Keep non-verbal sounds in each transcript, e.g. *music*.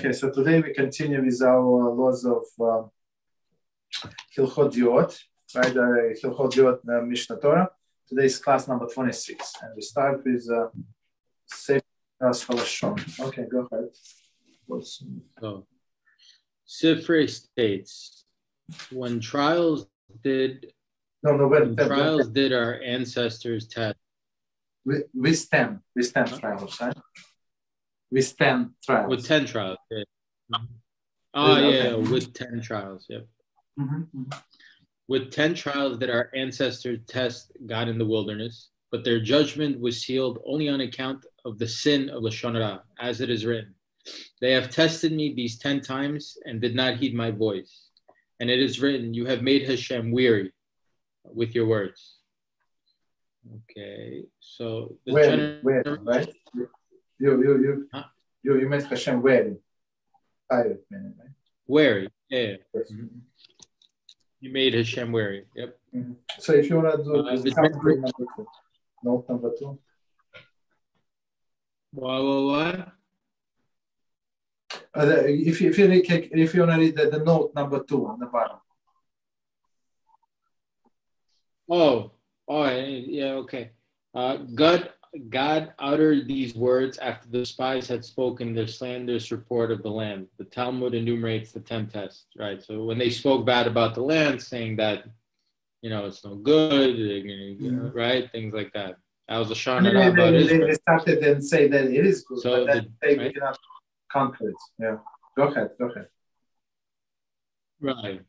Okay, so today we continue with our laws of uh, Hilchot Deot, right? Uh, Hilchot Deot uh, Mishneh Torah. Today is class number 26, and we start with uh, Sefer Halashon. Okay, go ahead. What's- Sifre states, when trials did No, no, wait, when trials did our ancestors test. With, with 10, with 10 trials, right? With 10 trials. With 10 trials. Yeah. Oh, Okay. yeah, with 10 trials. Yep. Mhm, mhm. With 10 trials that our ancestors test God in the wilderness, but their judgment was sealed only on account of the sin of Lashon Hara, as it is written. They have tested me these 10 times and did not heed my voice. And it is written, You have made Hashem weary with your words. Okay, so the where, right? You, you, you, Huh? you, you meant Hashem wearing. Pirate meaning, right? Wary, yeah. Yes. You made Hashem wary. Yep. Mhm. So if you want to do Uh, this the count general- number two, note number two. What? Uh, if you if you read, if you want to read the, the note number two on the bottom. Oh, oh, yeah, okay. Uh, God, God uttered these words after the spies had spoken their slanderous report of the land. The Talmud enumerates the ten tests, right? So when they spoke bad about the land, saying that, you know, it's no good, you know, mm-hmm. right? Things like that. That was a shana about they, they, started and say that it is good, So but then the- they right. cannot conquer it. Yeah. Go ahead. Go ahead. Right.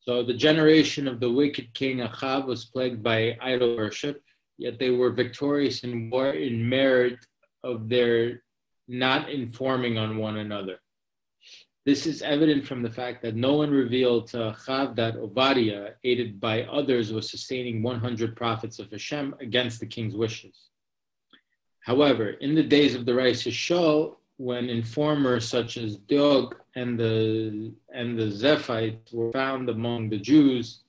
So the generation of the wicked king Achab was plagued by idol worship, yet they were victorious in war in merit of their not informing on one another. This is evident from the fact that no one revealed to Achab that Obadiah, aided by others, was sustaining 100 prophets of Hashem against the king's wishes. However, in the days of the Reis Shol, when informers such as Doeg and the and the Zephites were found among the Jews,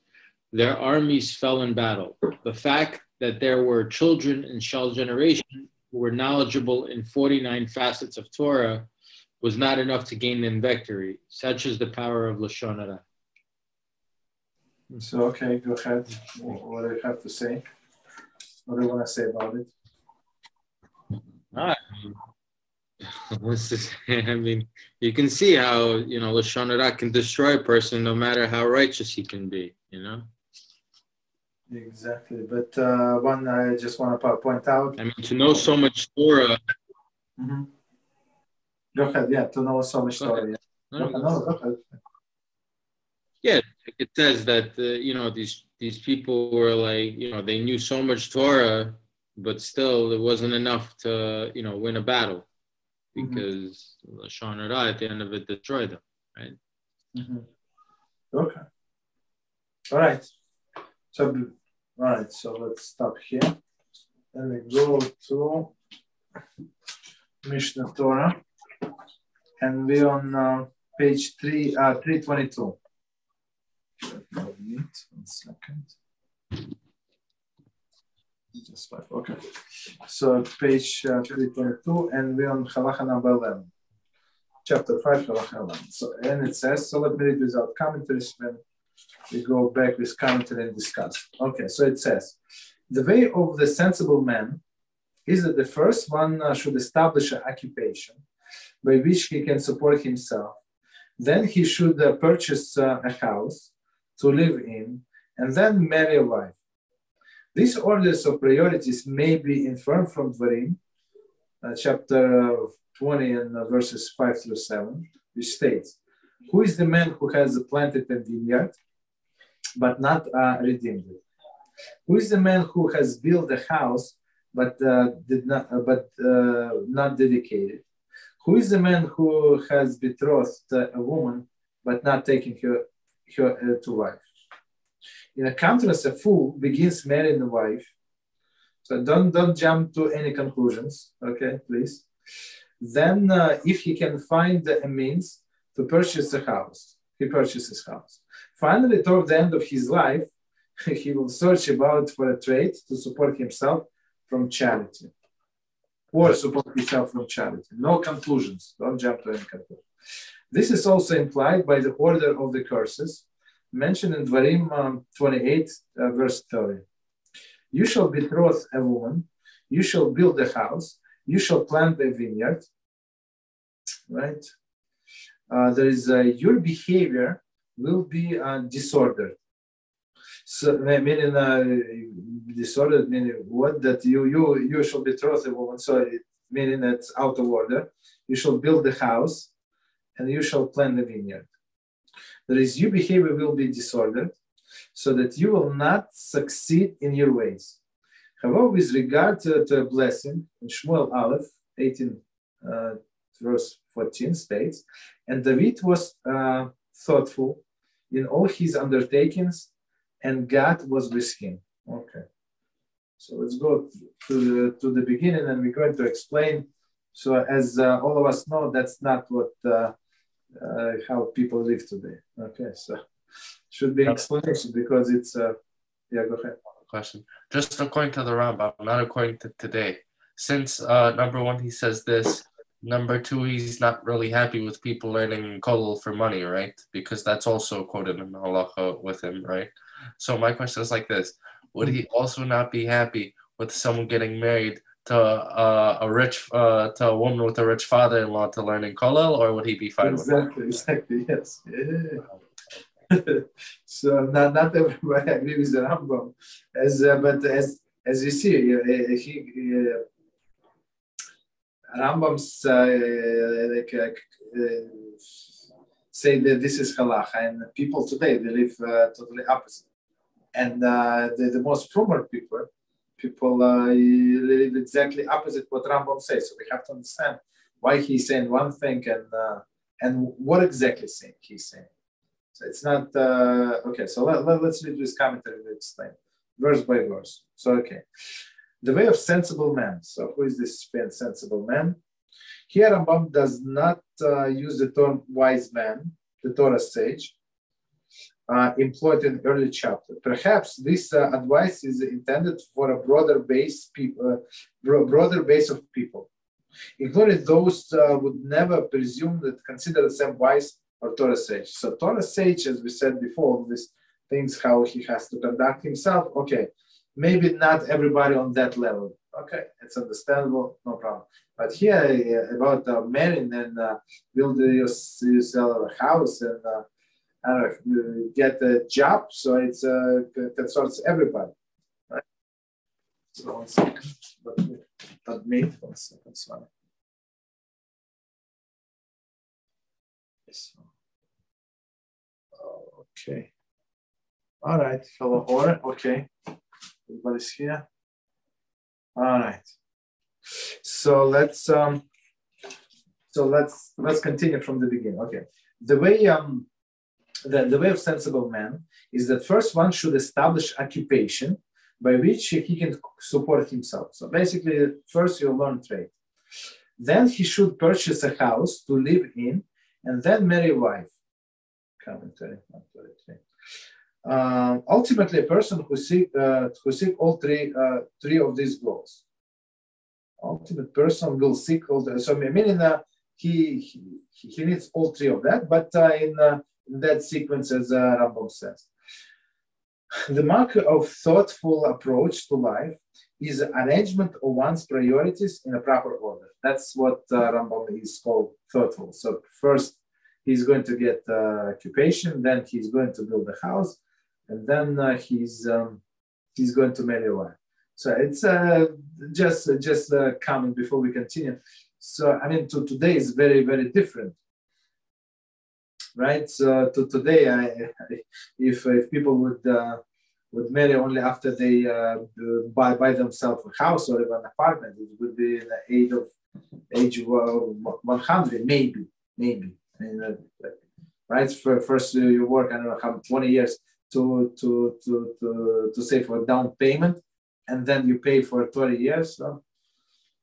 their armies fell in battle. The fact that there were children in Shal generation who were knowledgeable in 49 facets of Torah was not enough to gain them victory. Such is the power of Lashon Hara. So okay, go ahead. What do you have to say? What do you want to say about it? This? *laughs* I mean, you can see how you know Lashon Hara can destroy a person, no matter how righteous he can be. You know, Exactly. But uh, one I just want to point out. I mean, to know so much Torah. Mhm. Go ahead. Yeah, to know so much Torah. Yeah. No, No, ahead. it says that uh, you know these these people were like you know they knew so much Torah, but still it wasn't enough to you know win a battle Mhm. because Lashon Hara at the end of it destroyed them. Right? Mhm. Okay. All right. So, right. So let's stop here. Then we go to Mishneh Torah, and we're on uh, page three, uh, three twenty-two. One second. Just five. Okay. So page uh, 322, and we're on halacha number 11 chapter 5, halacha 11. So, and it says, so let me read without commentaries we go back with commentary and discuss. Okay, so it says, the way of the sensible man is that the first one uh, should establish an occupation by which he can support himself. Then he should uh, purchase uh, a house to live in, and then marry a wife. These orders of priorities may be inferred from Dvarim, chapter uh, 20 and verses 5 through 7, which states, Who is the man who has planted a vineyard but not uh, redeemed it? Who is the man who has built a house but uh, did not uh, but uh, not dedicated? Who is the man who has betrothed a woman but not taken her, her uh, to wife? In a contrast, a fool begins marrying a wife. So don't don't jump to any conclusions, okay, please. Then, uh, if he can find a means to purchase a house, he purchases house. Finally, toward the end of his life, *laughs* he will search about for a trade to support himself from charity. or support himself from charity. No conclusions. Don't jump to any conclusion. This is also implied by the order of the curses mentioned in Dvarim um, 28, uh, verse 30. You shall betroth a woman, you shall build a house, you shall plant a vineyard. Right? Uh, there is uh, your behavior will be uh, disordered. So meaning uh, disordered meaning what that you you you shall betroth a woman. So it, meaning that's out of order. You shall build the house, and you shall plant the vineyard. That is, your behavior will be disordered, so that you will not succeed in your ways. However, with regard to, to a blessing, in Shmuel Aleph, 18 uh, verse 14 states, and David was uh, thoughtful in all his undertakings, and God was with him. Okay. So let's go to the, to the beginning, and we're going to explain. So, as uh, all of us know, that's not what uh, uh, how people live today. Okay, so *laughs* should be explanation because it's uh, yeah. Go ahead. Question. Just according to the Rambam, not according to today. Since uh, number one, he says this. Number two, he's not really happy with people learning kollel for money, right? Because that's also quoted in halacha with him, right? So my question is like this: Would he also not be happy with someone getting married to uh, a rich uh, to a woman with a rich father-in-law to learn in kollel, or would he be fine exactly, with that? Exactly, exactly, yes. Yeah. *laughs* so not, not everybody *laughs* agrees with the Rambam, as uh, but as as you see, uh, he, uh, Rambam's uh, like say that this is halacha, and people today they live totally opposite. And the, the most prominent people people uh, live exactly opposite what Rambam says. So we have to understand why he's saying one thing and uh, and what exactly he's saying. So it's not uh, okay. So let, let, us read this commentary to explain verse by verse. So okay, the way of sensible man. So who is this sensible man? Here Rambam does not uh, use the term wise man, the Torah sage, uh, employed in early chapter. Perhaps this uh, advice is intended for a broader base, people, uh, broader base of people, including those uh, would never presume that consider themselves wise or Torah sage. So Torah sage, as we said before, these things how he has to conduct himself. Okay, maybe not everybody on that level. Okay, it's understandable, no problem. But here uh, about uh, marrying and uh, build yourself a house and uh, I don't know, get a job. So it's uh, that sorts everybody. Right? So one second, but admit one second, sorry. So, okay. All right, fellow horror. Okay, everybody's here. All right. So let's um. So let's let's continue from the beginning. Okay, the way um the, the way of sensible man is that first one should establish occupation by which he can support himself. So basically, first you learn trade. Then he should purchase a house to live in and then marry a wife. Commentary. Uh, ultimately, a person who seek uh, who seek all three uh, three of these goals. Ultimate person will seek all the so meaning uh, he, he he needs all three of that, but uh, in uh, that sequence as uh, Rambam says. The mark of thoughtful approach to life is arrangement of one's priorities in a proper order. That's what uh, Rambam is called thoughtful. So first he's going to get uh, occupation, then he's going to build a house, and then uh, he's um, he's going to marry wife. So it's uh, just just a uh, comment before we continue. So I mean, to today is very very different right? So to today, I, *laughs* if if people would uh, would marry only after they uh, buy by themselves a house or even an apartment, it would be in the age of age uh, 100, maybe, maybe. I mean, uh, right? For first you work, I don't know, how 20 years to to to to to save for down payment, and then you pay for 20 years. So,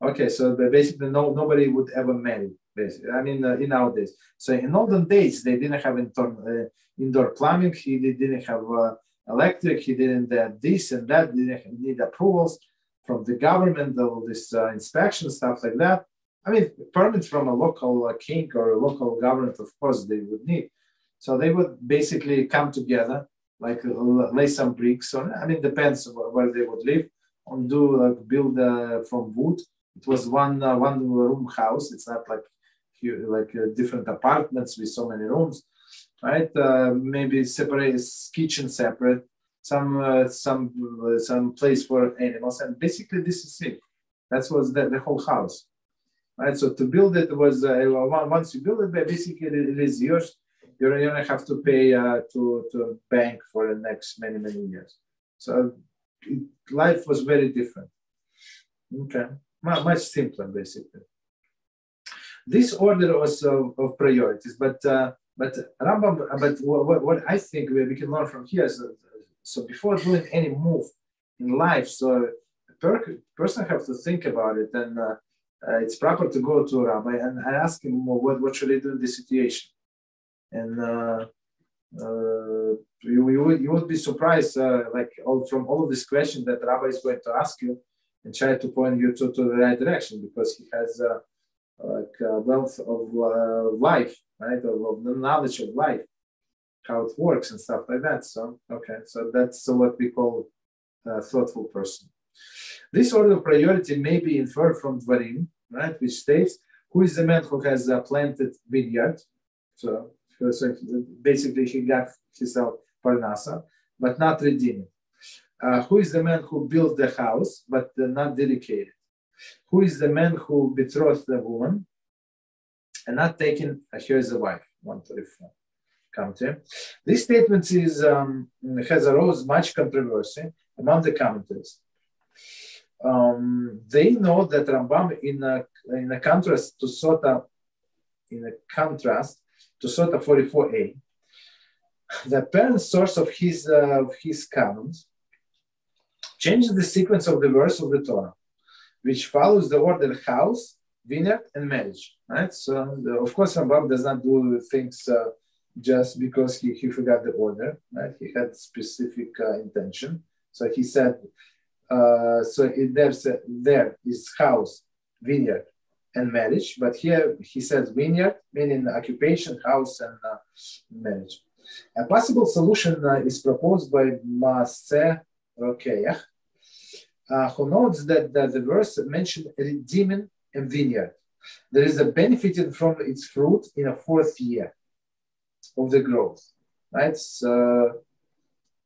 okay, so basically, no nobody would ever marry basically. I mean, uh, in days. So in olden days, they didn't have indoor, uh, indoor plumbing. He didn't have uh, electric. He didn't have this and that. Didn't need approvals. from the government, all this uh, inspection stuff like that. I mean, permits from a local uh, king or a local government, of course, they would need. So they would basically come together, like uh, lay some bricks on. I mean, depends where they would live, and do like build uh, from wood. It was one uh, one room house. It's not like like different apartments with so many rooms, right? Maybe separate kitchen separate, some some some place for animals, and basically this is it. That was the, the whole house, right? So to build it was uh, once you build it, basically it is yours. You don't have to pay uh, to to a bank for the next many many years. So it, life was very different. Okay, much simpler basically this order was of, priorities. But uh, but Rambam, but what, what I think we can learn from here is that, so before doing any move in life, so per, person have to think about it, and uh, uh, it's proper to go to a rabbi and ask him well, what what should I do in this situation, and. Uh, uh, you, you, would, you would be surprised, uh, like all, from all of these questions that rabbi is going to ask you, and try to point you to, to the right direction because he has uh, like uh, wealth of uh, life, right? Of, of, knowledge of life, how it works and stuff like that. So, okay, so that's what we call a thoughtful person. This order of priority may be inferred from Dvarim, right, which states who is the man who has a planted vineyard. So, so basically, he got himself parnasa, but not redeemed. Uh, who is the man who built the house, but not dedicated? Who is the man who betrothed the woman and not taken her as a wife? 134. Come to this statement is um, has arose much controversy among the commentators. Um, they know that Rambam, in a, in a contrast to Sota, in a contrast to Sota 44a, the apparent source of his uh, of his canons changes the sequence of the verse of the Torah which follows the order house, vineyard, and marriage. Right. So the, of course, Rambam does not do things uh, just because he, he forgot the order. Right. He had specific uh, intention. So he said, uh, so it, there's a, there is house, vineyard, and marriage. But here he says vineyard, meaning occupation, house, and uh, marriage. A possible solution uh, is proposed by Maaseh Rokeach, uh, who notes that, the verse mentioned redeeming a vineyard. There is a benefited from its fruit in a fourth year of the growth, right? So,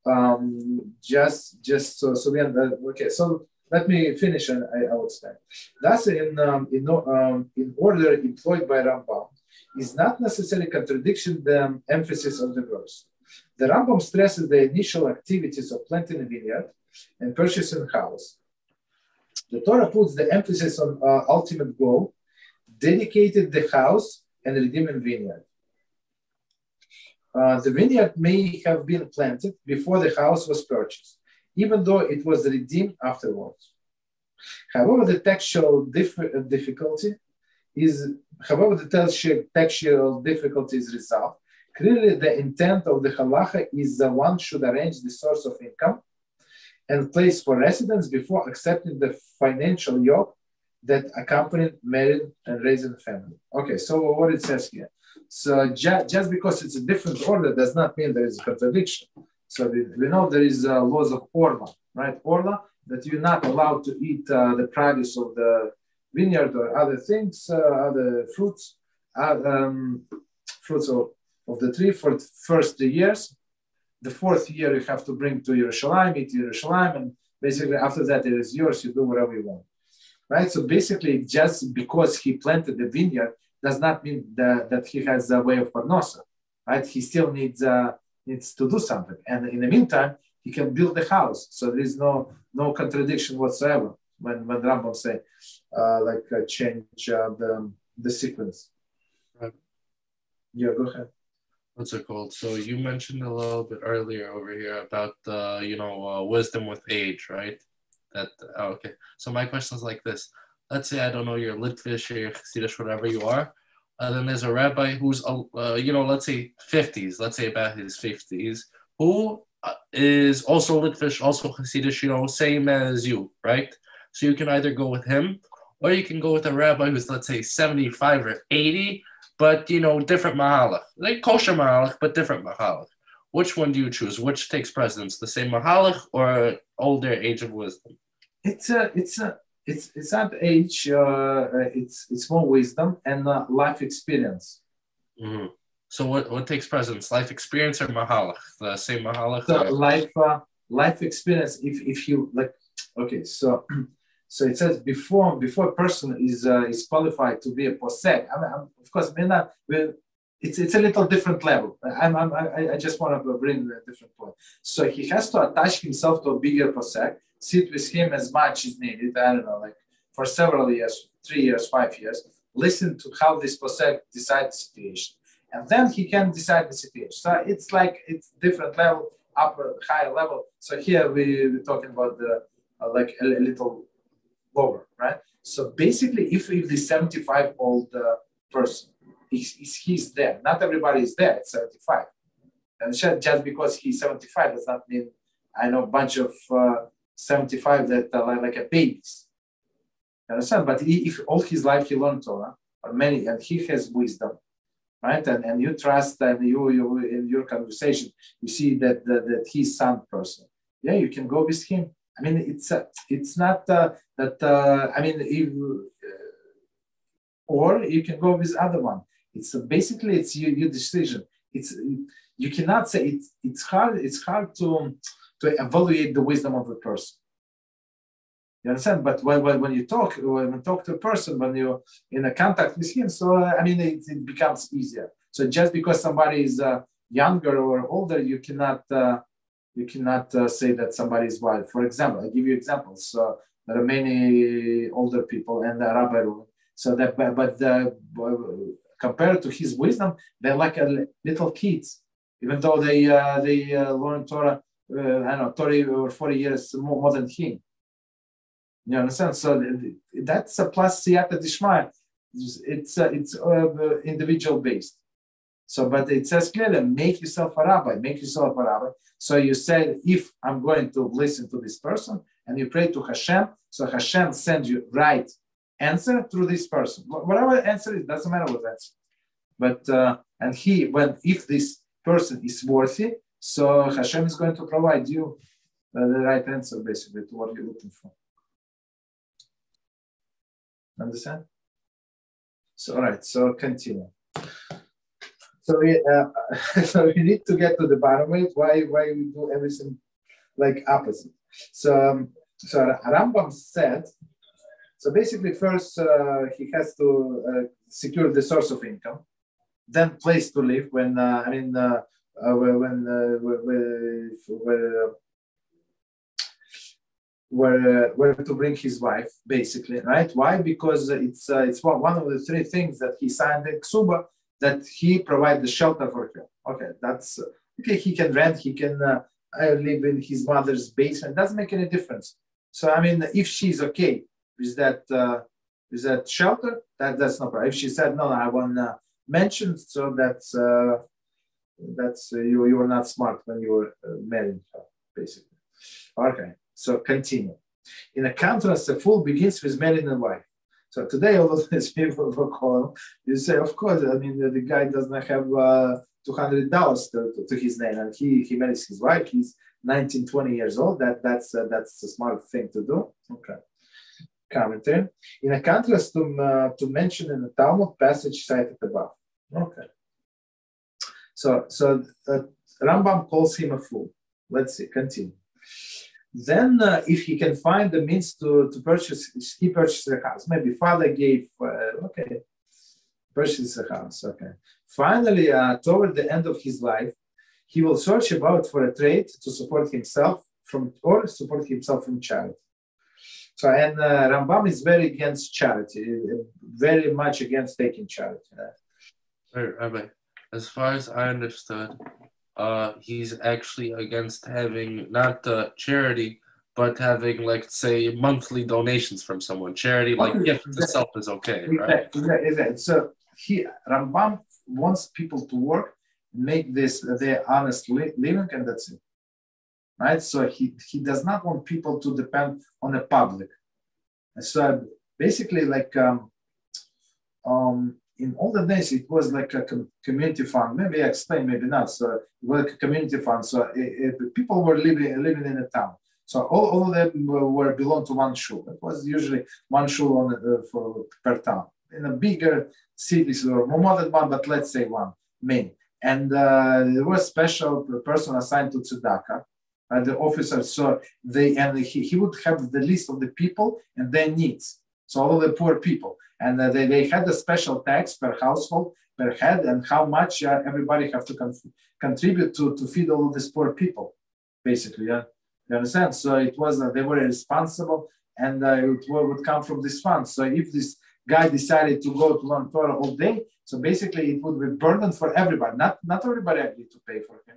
um, just, just so, so we have, okay, so let me finish and I, I will explain. Thus, in, um, in, um, in order employed by Rambam, is not necessarily contradiction the emphasis of the verse. The Rambam stresses the initial activities of planting a vineyard and purchasing a house. The Torah puts the emphasis on uh, ultimate goal, dedicated the house and redeeming vineyard. Uh, the vineyard may have been planted before the house was purchased, even though it was redeemed afterwards. However, the textual dif- uh, difficulty is, however, the textual difficulty is resolved. Clearly, the intent of the halacha is that one should arrange the source of income and place for residence before accepting the financial yoke that accompanied married and raising a family. Okay, so what it says here. So ju- just because it's a different order does not mean there is a contradiction. So we, we know there is laws of orla, right? Orla, that you're not allowed to eat uh, the produce of the vineyard or other things, uh, other fruits, uh, um, fruits of, of the tree for the first three years the fourth year you have to bring to Yerushalayim, eat Yerushalayim, and basically after that it is yours, you do whatever you want. Right? So basically, just because he planted the vineyard does not mean that, that he has a way of parnosa. Right? He still needs uh, needs to do something. And in the meantime, he can build the house. So there is no no contradiction whatsoever when when Rambam say uh, like uh, change uh, the the sequence. Right. Yeah, go ahead what's it called? So you mentioned a little bit earlier over here about the you know uh, wisdom with age, right? That oh, okay. So my question is like this: Let's say I don't know you're Litvish or you're Chassidish, whatever you are. Then there's a rabbi who's uh, you know let's say 50s, let's say about his 50s, who uh, is also Litvish, also Chassidish, you know, same as you, right? So you can either go with him or you can go with a rabbi who's, let's say, 75 or 80, but, you know, different mahalach. Like kosher mahalach, but different mahalach. Which one do you choose? Which takes precedence, the same mahalach or older age of wisdom? It's a, it's a, it's it's not age. Uh, it's it's more wisdom and uh, life experience. Mm-hmm. So what what takes precedence? Life experience or mahalach? The same mahalach. So life uh, life experience. If if you like, okay. So *clears throat* so it says before before a person is uh, is qualified to be a posek. I mean, of course, may not. It's, it's a little different level. I'm, I'm, I, I just want to bring a different point. So he has to attach himself to a bigger posek sit with him as much as needed. I don't know, like for several years, three years, five years, listen to how this posek decides the situation. And then he can decide the situation. So it's like it's different level, upper, higher level. So here we, we're talking about the uh, like a, a, little lower, right? So basically, if, if the 75 old uh, person is, is he's there, not everybody is there at 75. And just because he's 75 does not mean I know a bunch of uh, 75 that are like a babies. You understand? But he, if all his life he learned Torah, or many, and he has wisdom, right? And, and you trust and you, you in your conversation, you see that, that, that he's sound person. Yeah, you can go with him. I mean, it's uh, it's not uh, that. Uh, I mean, if, uh, or you can go with other one. It's uh, basically it's your, your decision. It's you cannot say it's it's hard. It's hard to to evaluate the wisdom of a person. You understand? But when, when, when you talk, when you talk to a person, when you're in a contact with him, so uh, I mean, it, it, becomes easier. So just because somebody is uh, younger or older, you cannot uh, you cannot uh, say that somebody is wild. For example, I give you examples. So there are many older people and the rabbi. So that, but, but the, compared to his wisdom, they're like a little kids, even though they uh, they uh, learn Torah uh, I don't know, 30 or 40 years more, more than him. You understand? So that's a plus siyata dishmaya. It's uh, it's uh, individual based. So, but it says clearly, make yourself a rabbi, make yourself a rabbi. So you said, if I'm going to listen to this person, and you pray to Hashem, so Hashem sends you right answer through this person. Whatever answer it doesn't matter what answer. But uh, and he, when if this person is worthy, so Hashem is going to provide you uh, the right answer, basically, to what you're looking for. Understand? So, all right, so continue. So we, uh, *laughs* so we need to get to the bottom of it, why, why we do everything like opposite. So, um, so Rambam said, so basically first uh, he has to uh, secure the source of income, then place to live when, uh, I mean, uh, uh, when uh, where, where, where, to bring his wife, basically, right? Why? Because it's it's one, of the three things that he signed in Ksuba that he provide the shelter for her. Okay, that's okay. He can rent. He can live in his mother's basement. Doesn't make any difference. So I mean, if she's okay with that uh, that shelter, that that's no problem. If she said no, I want to mention, so that's uh, that's uh, you you were not smart when you were uh, marrying her, basically. Okay, so continue. In a contrast, the fool begins with marrying a wife. So today, all of these *laughs* people will call, you say, of course, I mean, the, the guy does not have uh, $200 to, to, to, his name and he, he marries his wife. He's 19, 20 years old. That, that's, uh, that's a smart thing to do. Okay. Commentary. In a contrast to, uh, to mention in the Talmud passage cited above. Okay. So, so uh, Rambam calls him a fool. Let's see, continue. Then, uh, if he can find the means to, to purchase, he purchases a house. Maybe father gave, uh, okay, purchases a house, okay. Finally, uh, toward the end of his life, he will search about for a trade to support himself from, or support himself from charity. So, and uh, Rambam is very against charity, very much against taking charity. Right, Rabbi as far as I understood, uh, he's actually against having not uh, charity, but having like say monthly donations from someone. Charity, like gift exactly. itself, is okay, right? Exactly. exactly. So he Rambam wants people to work, make this their honest living, and that's it. Right. So he he does not want people to depend on the public. So basically, like um, um, in older days, it was like a com- community fund. Maybe I explain, maybe not. So it was like a community fund. So it, it, people were living living in a town. So all, all of them were, were belong to one shul. It was usually one shul on uh, for per town. In a bigger cities or more than one, but let's say one main. And uh, there was special person assigned to tzedakah, uh, the officers. So they and he, he would have the list of the people and their needs. So all of the poor people, and uh, they, they had a special tax per household per head, and how much uh, everybody have to con- contribute to to feed all of these poor people, basically. Yeah, you understand? So it was uh, they were responsible, and uh, it would come from this fund. So if this guy decided to go to learn Torah all day, so basically it would be burden for everybody. Not not everybody agreed to pay for him,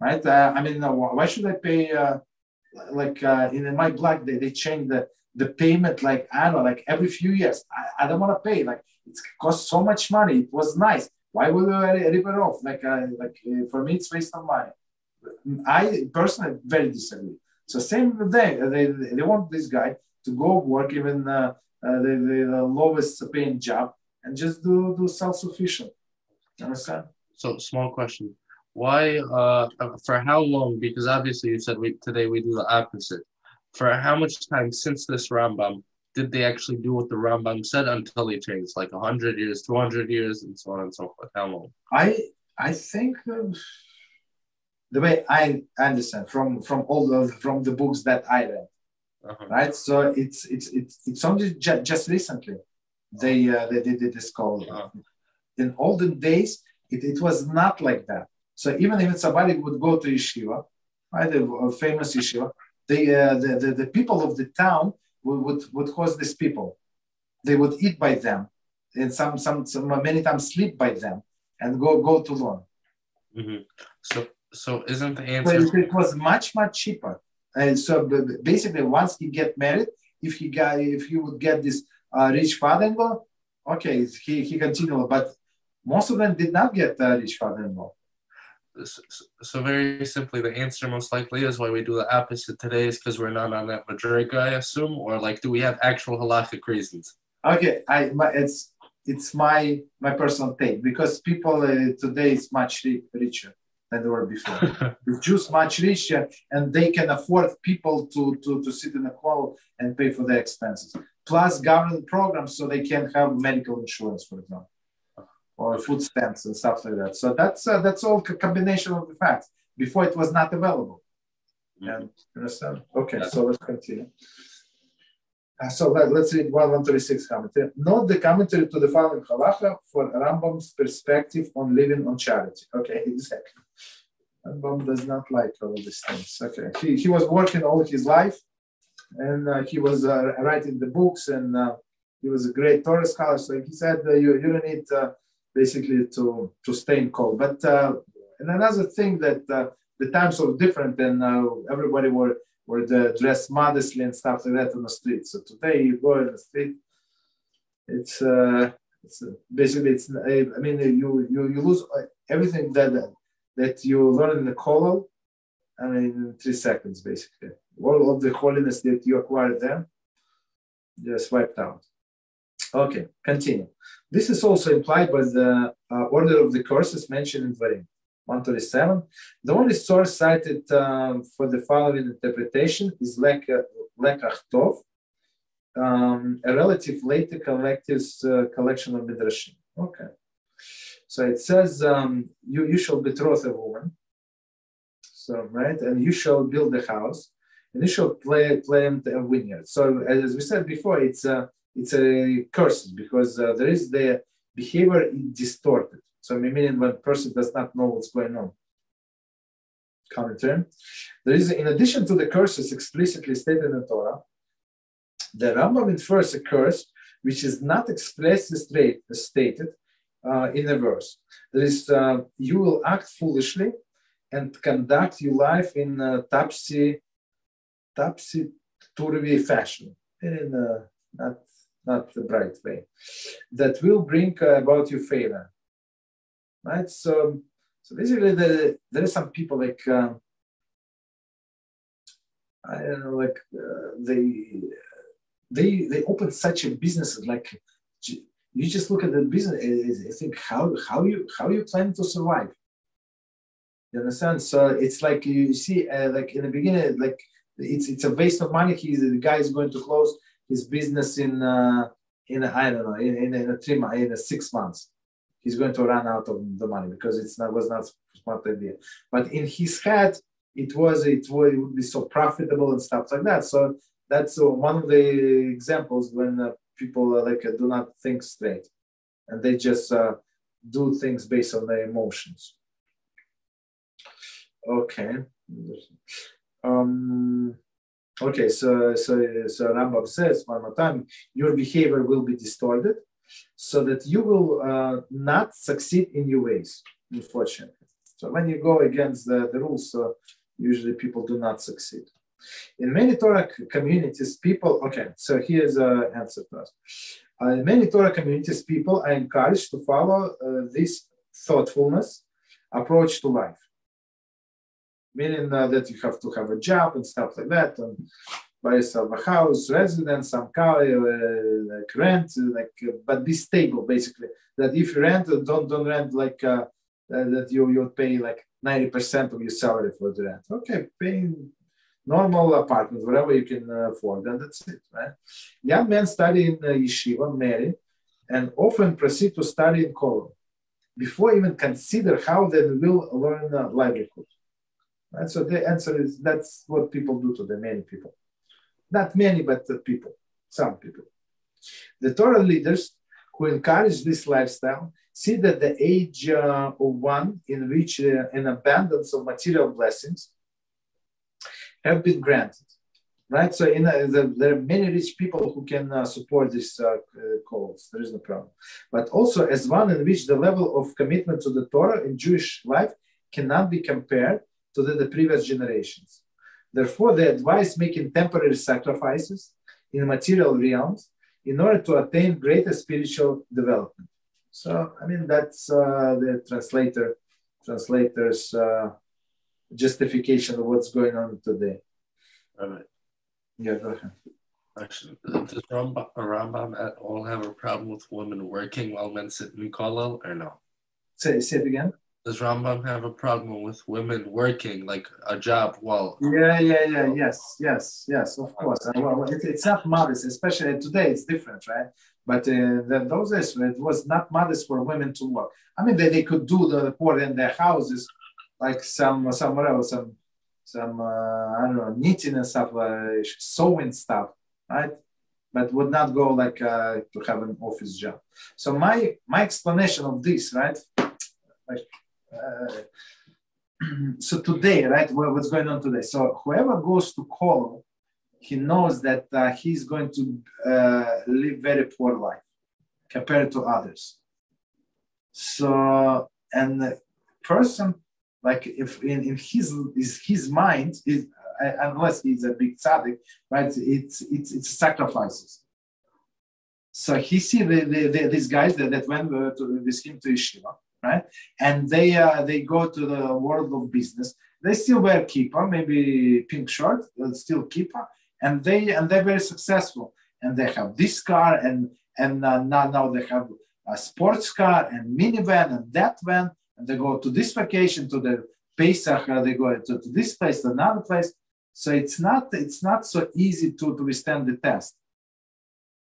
right? Uh, I mean, why should I pay? Uh, like uh, in my block, they, they change the the payment like know, like every few years. I, I don't want to pay. Like it costs so much money. It was nice. Why would I rip it off? Like uh, like uh, for me, it's waste of money. I personally very disagree. So same thing. them. They, they want this guy to go work even uh, uh, the, the lowest paying job and just do do self sufficient. Understand? So small question. Why uh for how long? Because obviously you said we today we do the opposite. For how much time since this Rambam did they actually do what the Rambam said until he changed? Like hundred years, two hundred years, and so on and so forth. How long? I I think uh, the way I understand from from all the from the books that I read, uh-huh. right? So it's it's it's it's only ju- just recently they uh, they did this kollel. Uh-huh. In olden days, it, it was not like that. So even if somebody would go to yeshiva, right, a, famous yeshiva, they uh, the, the the people of the town would would, would host these people. They would eat by them, and some some, some many times sleep by them, and go go to learn. Mm-hmm. So so isn't the answer? Well, it was much much cheaper. And so basically, once he get married, if he got if he would get this uh, rich father-in-law, okay, he he continued. But most of them did not get a rich father-in-law. So, very simply, the answer most likely is why we do the opposite today is because we're not on that madriga, I assume, or like, do we have actual halachic reasons? Okay, I my, it's it's my my personal take because people uh, today is much richer than they were before. *laughs* the Jews much richer, and they can afford people to, to, to sit in a kollel and pay for their expenses. Plus government programs so they can have medical insurance, for example, or food stamps and stuff like that. So that's uh, that's all a combination of the facts. Before it was not available. Mm-hmm. And understand? Okay, yeah. so let's continue. Uh, so let, us read 136 commentary. Note the commentary to the following halacha for Rambam's perspective on living on charity. Okay, *laughs* exactly. Rambam does not like all these things. Okay, he, he was working all his life and uh, he was uh, writing the books and uh, he was a great Torah scholar. So he said, uh, you, you don't need uh, basically to, to stay in kollel. But and another thing that the times were different and everybody were were dressed modestly and stuff like that on the street. So today you go in the street, it's uh, it's uh, basically it's I mean you you you lose everything that that you learn in the kollel, I mean in three seconds basically. All of the holiness that you acquired there, just wiped out. Okay, continue. This is also implied by the uh, order of the courses mentioned in Dvarim. 137. The only source cited um, for the following interpretation is Lekach Tov, um, a relative later collective uh, collection of midrashim. Okay. So it says, um, you, you shall betroth a woman. So, right? And you shall build a house and you shall play, plant a vineyard. So as we said before, it's a, it's a curse because uh, there is the behavior distorted. So meaning when person does not know what's going on. Common term. There is, in addition to the curses explicitly stated in the Torah, the Rambam infers a curse which is not expressly straight, stated uh, in a verse. There is, uh, you will act foolishly and conduct your life in a topsy, topsy turvy fashion, in a not, not the bright way, that will bring about you failure right? So, so basically, the, there are some people like um, I don't know, like uh, they they they open such a business like you just look at the business I think how how you how you plan to survive. You understand? So it's like you see uh, like in the beginning like it's it's a waste of money. He's the guy is going to close his business in uh in I don't know in, in, in a three months in a six months he's going to run out of the money because it's not was not smart idea. But in his head it was it would be so profitable and stuff like that. So that's one of the examples when uh, people uh, like uh, do not think straight and they just uh, do things based on their emotions. Okay. Um, okay so so so rambam says one more time your behavior will be distorted so that you will uh, not succeed in your ways unfortunately. So when you go against the, the rules usually people do not succeed. In many Torah communities, people, okay, so here's an answer to us. Uh, in many Torah communities, people are encouraged to follow uh, this thoughtfulness approach to life, meaning uh, that you have to have a job and stuff like that, and buy yourself a house, residence, some car, uh, like rent, like, uh, but be stable basically. That if you rent, don't don't rent like uh, that you you pay like ninety percent of your salary for the rent. Okay, paying normal apartment, whatever you can afford, and that's it, right? Young men study in uh, yeshiva, marry, and often proceed to study in college before even consider how they will learn uh, livelihood. Right? So the answer is that's what people do to the many people. Not many, but the people, some people. The Torah leaders who encourage this lifestyle see that the age uh, of one in which uh, an abundance of material blessings have been granted, right? So in a, the, there are many rich people who can uh, support these uh, uh, kollels. There is no problem. But also as one in which the level of commitment to the Torah in Jewish life cannot be compared to the, the previous generations. Therefore, they advise making temporary sacrifices in material realms in order to attain greater spiritual development. So, I mean, that's uh, the translator, translator's uh, justification of what's going on today. All right. Yeah, go ahead. Actually, does Rambam, Rambam at all have a problem with women working while men sit in kollel or no? Say, say it again. Does Rambam have a problem with women working like a job while? Yeah, yeah, yeah, yes, yes, yes, of course. Well, it, it's not modest, especially today. It's different, right? But uh, the, those days, it was not modest for women to work. I mean, they, they could do the work in their houses, like some somewhere else, some some uh, I don't know knitting and stuff, uh, sewing stuff, right? But would not go like uh, to have an office job. So my my explanation of this, right? Like, uh, *clears throat* so today, right? What's going on today? So whoever goes to kollel, he knows that uh, he's going to uh, live very poor life compared to others. So and the person like if in, in his is his mind is uh, unless he's a big tzaddik, right? It's it's it's sacrifices. So he see the, the, the these guys that, that went uh, to with him to yeshiva, right? And they uh, they go to the world of business. They still wear kippah, maybe pink shirt, still kippah, and they and they're very successful. And they have this car, and and uh, now now they have a sports car and minivan and that van and they go to this vacation to the Pesach, they go to, to this place, to another place. So it's not it's not so easy to, to withstand the test.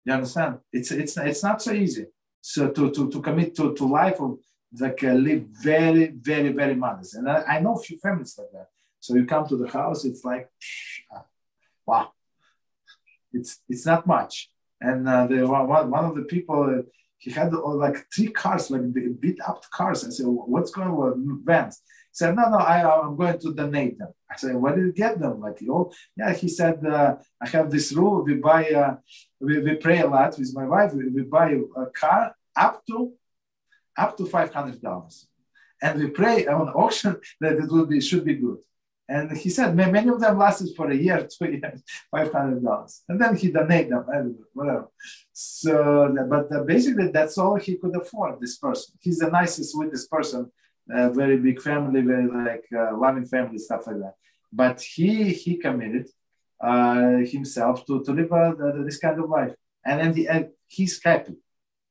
You understand? It's it's it's not so easy. So to to, to commit to, to life of like uh, live very very very modest. And I, I know a few families like that. So you come to the house, it's like, wow, it's it's not much. And uh, the one, one of the people. Uh, he had uh, like three cars, like beat up cars. I said, what's going on? Vans. He said, no, no, I, I'm going to donate them. I said, where did you get them? Like, you yeah, he said, uh, I have this rule. We buy, uh, we, we pray a lot with my wife. We, we buy a car up to, up to $500. And we pray on auction that it will be, should be good. And he said many of them lasted for a year, *laughs* two years, five hundred dollars, and then he donated them, whatever. So, but basically, that's all he could afford. This person, he's the nicest, sweetest person, uh, very big family, very like uh, loving family, stuff like that. But he he committed uh, himself to, to live uh, this kind of life. And then the end, he's happy.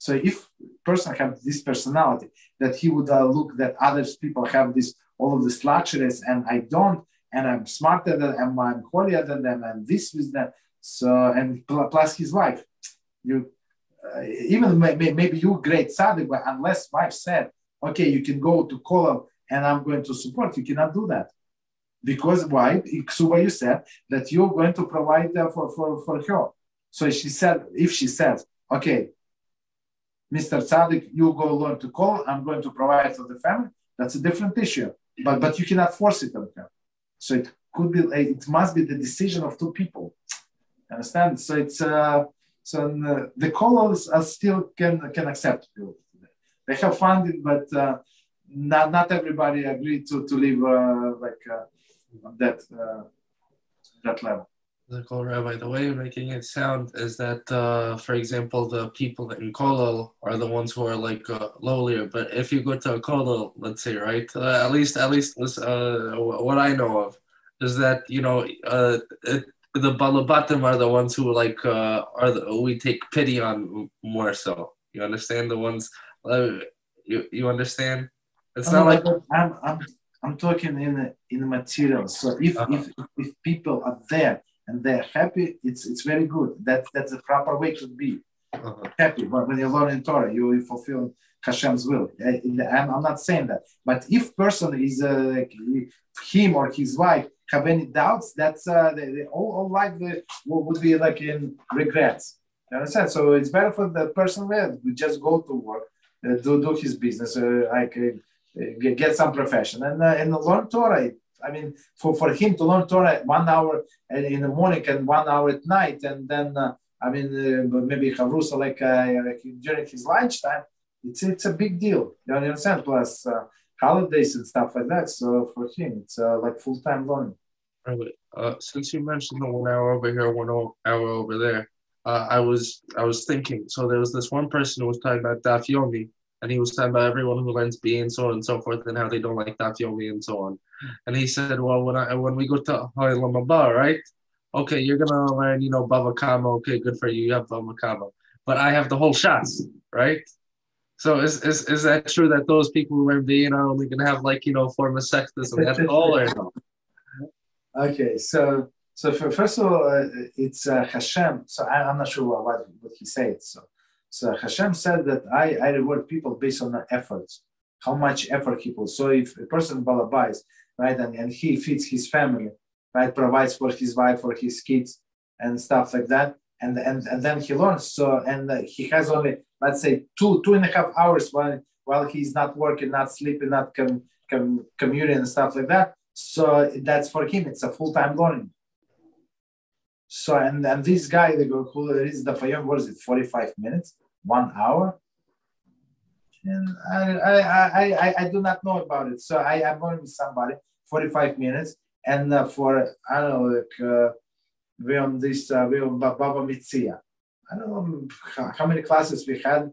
So if person have this personality that he would uh, look that others people have this all of these luxuries and I don't, and I'm smarter than them, I'm holier than them, and this with that. So and plus his wife, you uh, even may, maybe you great tzaddik, but unless wife said, okay, you can go to kollel and I'm going to support, you cannot do that. Because why? Ksuba, you said that you're going to provide uh, for, for, for her. So she said, if she says, okay, Mr. Tzaddik, you go learn to kollel, I'm going to provide for the family, that's a different issue. But but you cannot force it on her. So it could be, it must be the decision of two people. Understand? So it's, uh, so uh, the kollels are still can can accept. They have funding, but uh, not not everybody agreed to to live uh, like uh, that uh, that level. The call rabbi, the way you're making it sound is that, uh, for example, the people in kollel are the ones who are like uh, lowlier. But if you go to a let's say, right, uh, at least, at least, uh, what I know of is that you know uh, it, the balabatim are the ones who like uh, are the, we take pity on more so. You understand the ones you you understand? It's not like I'm I'm I'm talking in the, in the materials. So if, uh-huh. if if people are there and they're happy, it's it's very good. That that's the proper way to be uh-huh. happy. But when you learn in Torah, you fulfill Hashem's will. I'm, I'm not saying that, but if person is uh, like him or his wife have any doubts, that's uh, they, they all, all life they, would be like in regrets. You understand? So it's better for the person where we just go to work, uh, do do his business, uh, like uh, get, get some profession, and uh, and learn Torah. I mean, for, for him to learn Torah one hour in the morning and one hour at night, and then uh, I mean uh, maybe chavrusa like, like during his lunchtime, it's it's a big deal. You understand? Plus holidays and stuff like that. So for him, it's like full time learning. Uh, since you mentioned the one hour over here, one hour over there, uh, I was I was thinking. So there was this one person who was talking about Daf Yomi, and he was talking about everyone who learns B and so on and so forth, and how they don't like Daf Yomi and so on. And he said, well, when I when we go to Ha'olam Haba, right? Okay, you're gonna learn, you know, Bava Kama. Okay, good for you. You have Bava Kama, but I have the whole Shas, right? So is, is is that true that those people who learn B are only gonna have like you know four masechtas and that's all or no? *laughs* Okay, so so for, first of all, uh, it's uh, Hashem. So I, am not sure what, what, what he said. So so Hashem said that I, I reward people based on their efforts, how much effort he puts. So if a person balabais, right, and, and he feeds his family, right, provides for his wife, for his kids, and stuff like that, and and, and then he learns. So and he has only let's say two two and a half hours while while he's not working, not sleeping, not com, com, commuting and stuff like that. So that's for him. It's a full time learning. So and and this guy, the who is Daf Yomi, what is it? Forty five minutes, one hour. And I, I, I, I, do not know about it. So I am going with somebody 45 minutes, and uh, for I don't know, like uh, we on this uh, we on Bava Metzia. I don't know how many classes we had.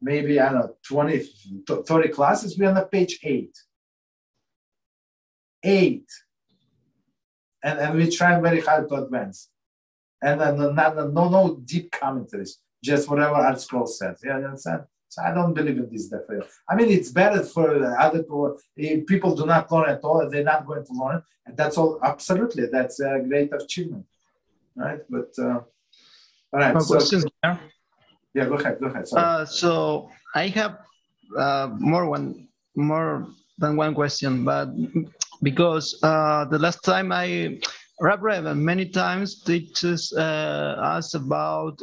Maybe I don't know 20, 30 classes. We're on the page eight eight. And, and we try very hard to advance. And then no, no, no deep commentaries, just whatever ArtScroll says. Yeah, you understand? So I don't believe in this definition. I mean, it's better for other people. If people do not learn at all, they're not going to learn. And that's all, absolutely. That's a great achievement. Right? But, uh, all right. So, questions Yeah, go ahead. Go ahead. Uh, so I have uh, more one more than one question, but because uh, the last time I Rab Reuven many times teaches uh, us about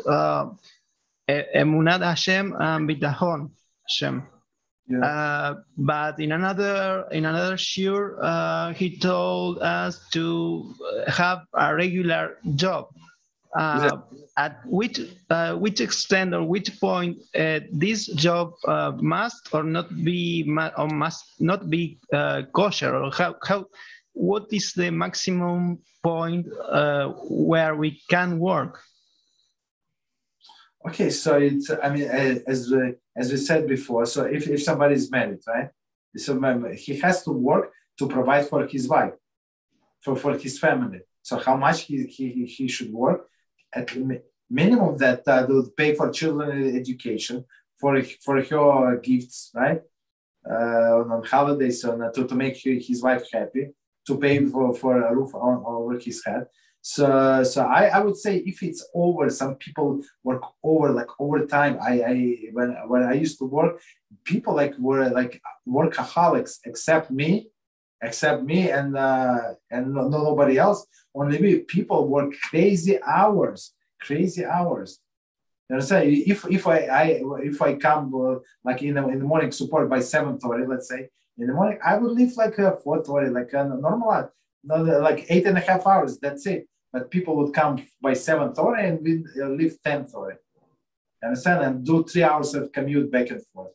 Emunat Hashem and Bitachon Hashem. Yeah. Uh, but in another in another shiur, uh, he told us to have a regular job. Uh, at which uh, which extent or which point uh, this job uh, must or not be or must not be uh, kosher or how, how what is the maximum point uh, where we can work okay so it's i mean as as we said before so if, if somebody is married right so he has to work to provide for his wife for, for his family So how much he, he, he should work? At minimum that uh, would pay for children education, for for her gifts, right? Uh, on holidays, on, to, to make his wife happy, to pay for, for a roof on, over his head. So, so I, I would say if it's over, some people work over like overtime. I, I when when I used to work, people like were like workaholics, except me, except me and uh, and no, nobody else. Only me. People work crazy hours, crazy hours. You say if if I, I if I come uh, like in the, in the morning support by seven thirty, let's say in the morning, I would leave like a four thirty, like a normal, like eight and a half hours. That's it. But people would come by seventh seven thirty and we uh, leave ten thirty. Understand? And do three hours of commute back and forth.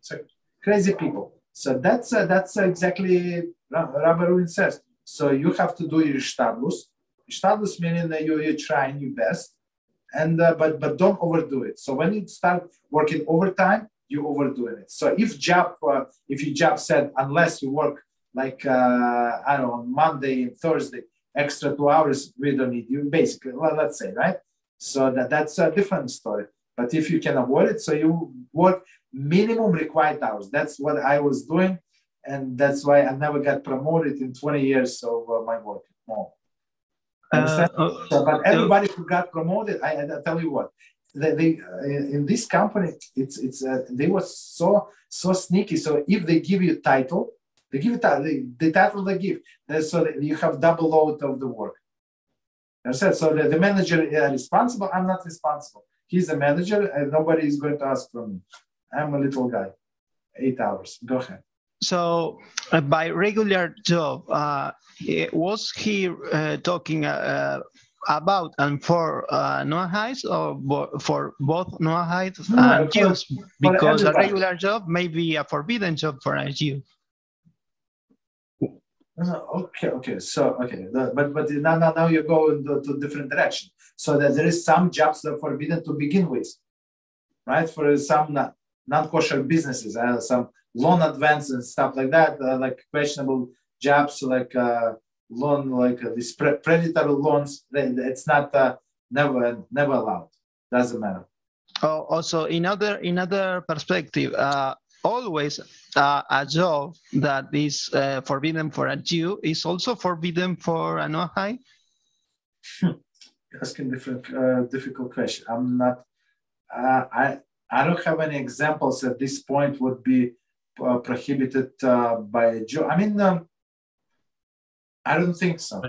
So crazy people. So that's uh, that's exactly Rabbi Reuven says. So you have to do your status. Status meaning that you, you're trying your best, and uh, but but don't overdo it. So when you start working overtime, you overdoing it. So if job uh, if your job said unless you work like uh, I don't know Monday and Thursday extra two hours, we don't need you basically. Well, let's say right. So that that's a different story. But if you can avoid it, so you work minimum required hours. That's what I was doing, and that's why I never got promoted in 20 years of uh, my work. More. Uh, uh, so, but everybody who got promoted, I, I tell you what, they, they uh, in this company, it's it's uh, they were so so sneaky. So if they give you title, they give you title, the, the title they give, so that you have double load of the work. Understand? So the, the manager is responsible. I'm not responsible. He's a manager, and nobody is going to ask from me. I'm a little guy. Eight hours. Go ahead. So, uh, by regular job, uh, was he uh, talking uh, about and for uh, Noahides or bo for both Noahides no, and Jews? Because a regular job may be a forbidden job for a Jew. Okay, okay. So, okay, but but now, now, you go into to different direction. So that there is some jobs that are forbidden to begin with, right? For some non-kosher businesses, uh, some loan advance and stuff like that, uh, like questionable jobs, like uh, loan, like uh, these pre- predatory loans. It's not uh, never never allowed. Doesn't matter. Oh, also in other in other perspective, uh, always uh, a job that is uh, forbidden for a Jew is also forbidden for a Noahide? Hmm. Asking different uh, difficult question. I'm not. Uh, I I don't have any examples at this point would be uh, prohibited uh, by a Jew. I mean, um, I don't think so.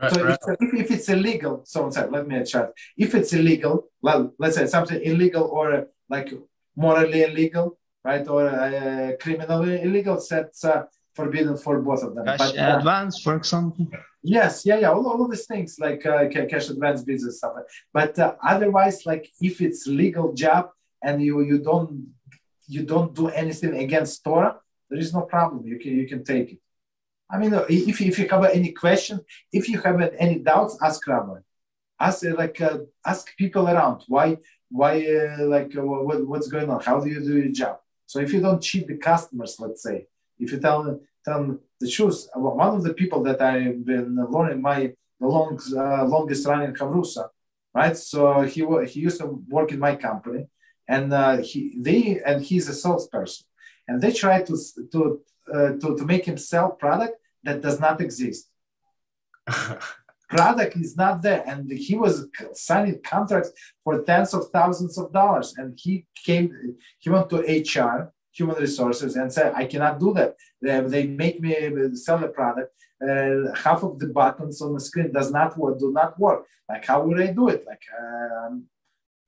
Right, so right. If, if, it's illegal, someone said, let me chat. If it's illegal, well, let's say something illegal or uh, like morally illegal, right, or uh, criminally illegal, sets uh, forbidden for both of them. Cash but, uh, advance, for example. Yes, yeah, yeah, all, all of these things like uh, cash advance business stuff. But uh, otherwise, like if it's legal job, and you you don't you don't do anything against Torah, there is no problem. You can you can take it. I mean, if, if you have any question, if you have any doubts, ask Rabbi. Ask like uh, ask people around why why uh, like uh, what, what's going on? How do you do your job? So if you don't cheat the customers, let's say, if you tell tell the truth, one of the people that I've been learning my the long uh, longest running Chavrusa, right? So he he used to work in my company, and uh, he they and he's a salesperson, and they try to to uh, to, to make him sell product that does not exist. *laughs* product is not there, and he was signing contracts for tens of thousands of dollars, and he came he went to HR human resources and said, I cannot do that. They, they make me sell the product. Uh, half of the buttons on the screen does not work, do not work. Like, how would I do it? Like, um,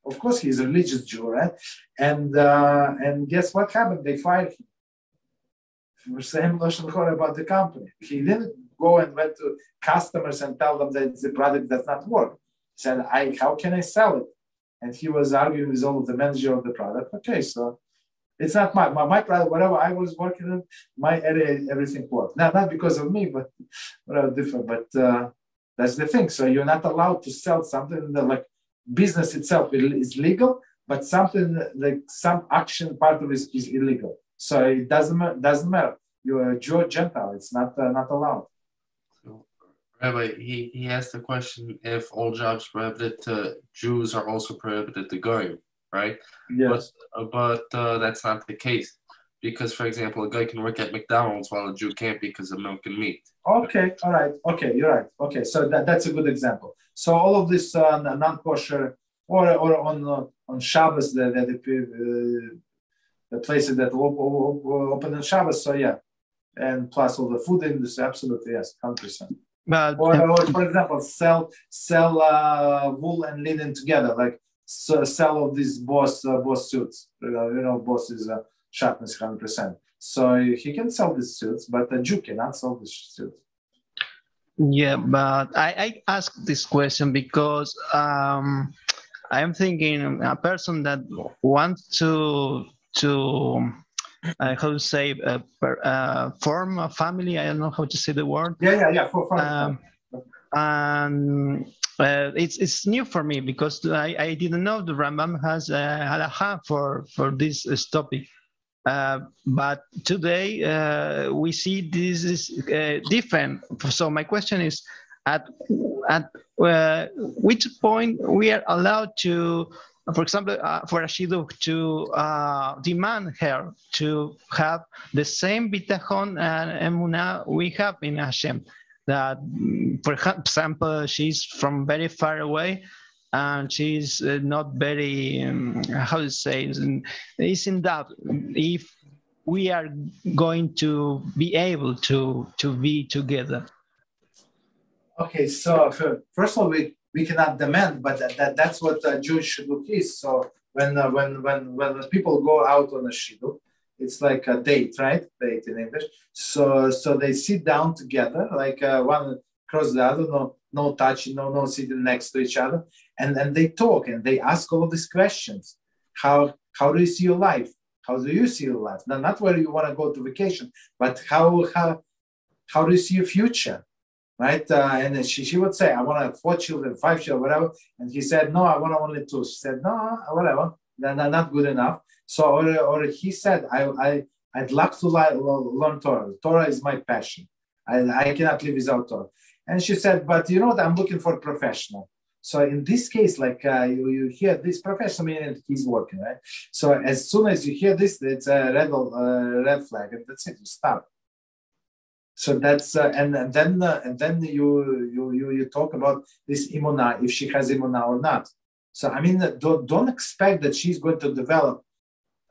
of course, he's a religious Jew, right? And uh, and guess what happened? They fired him. Same about the company. He didn't go and went to customers and tell them that the product does not work. He said, I how can I sell it? And he was arguing with all of the manager of the product. Okay, so it's not my, my, my product, whatever I was working on, my area, everything worked. Not, not because of me, but whatever different. But uh, that's the thing. So you're not allowed to sell something that like business itself is legal, but something like some action part of it is illegal. So it doesn't doesn't matter. You're a Jew Gentile. It's not uh, not allowed. Rabbi, he, he asked the question if all jobs prohibited to Jews are also prohibited to Goyim, right? Yes. But, but uh, that's not the case. Because, for example, a guy can work at McDonald's while a Jew can't because of milk and meat. Okay, all right. Okay, you're right. Okay, so that, that's a good example. So all of this uh, non-kosher or, or on uh, on Shabbos, the, the, the, the places that open on Shabbos, so yeah. And plus all the food industry, absolutely, yes, 100%. But Or, or for example, sell sell uh, wool and linen together, like so sell of these boss uh, boss suits. Uh, you know, boss is uh, shatnez hundred percent. So he can sell these suits, but a Jew cannot sell these suits. Yeah, but I, I ask this question because um, I'm thinking a person that wants to to uh, how to say uh, per, uh, form a family. I don't know how to say the word. Yeah, yeah, yeah. For, for Um, and uh, it's it's new for me because I, I didn't know the Rambam has a halacha for for this uh, topic. Uh, but today uh, we see this is uh, different. So my question is, at at uh, which point we are allowed to, for example, uh, for a shidduch to uh, demand her to have the same bitachon and emuna we have in Hashem. That, mm, for example, she's from very far away and she's uh, not very um, how to say is in, doubt if we are going to be able to to be together Okay, so uh, first of all, we, we cannot demand, but that, that that's what uh, Jewish shidduch is. So when uh, when when when people go out on a shidduch, it's like a date, right? Date in English. So so they sit down together, like uh, one across the other, no no touching, no no sitting next to each other, and and they talk and they ask all these questions. How how do you see your life? How do you see your life? Now, not where you want to go to vacation, but how how how do you see your future? Right? Uh, and she, she would say, I want to have four children, five children, whatever. And he said, no, I want only two. She said, no, whatever, they're not, good enough. So, or, or he said, I, I, I'd love to learn Torah. Torah is my passion. I, I cannot live without Torah. And she said, but you know what? I'm looking for professional. So in this case, like uh, you, you hear this professional meaning he's working, right? So as soon as you hear this, it's a red, uh, red flag, and that's it. You stop. So that's uh, and, and then uh, and then you you you you talk about this imuna if she has imuna or not. So I mean, don't don't expect that she's going to develop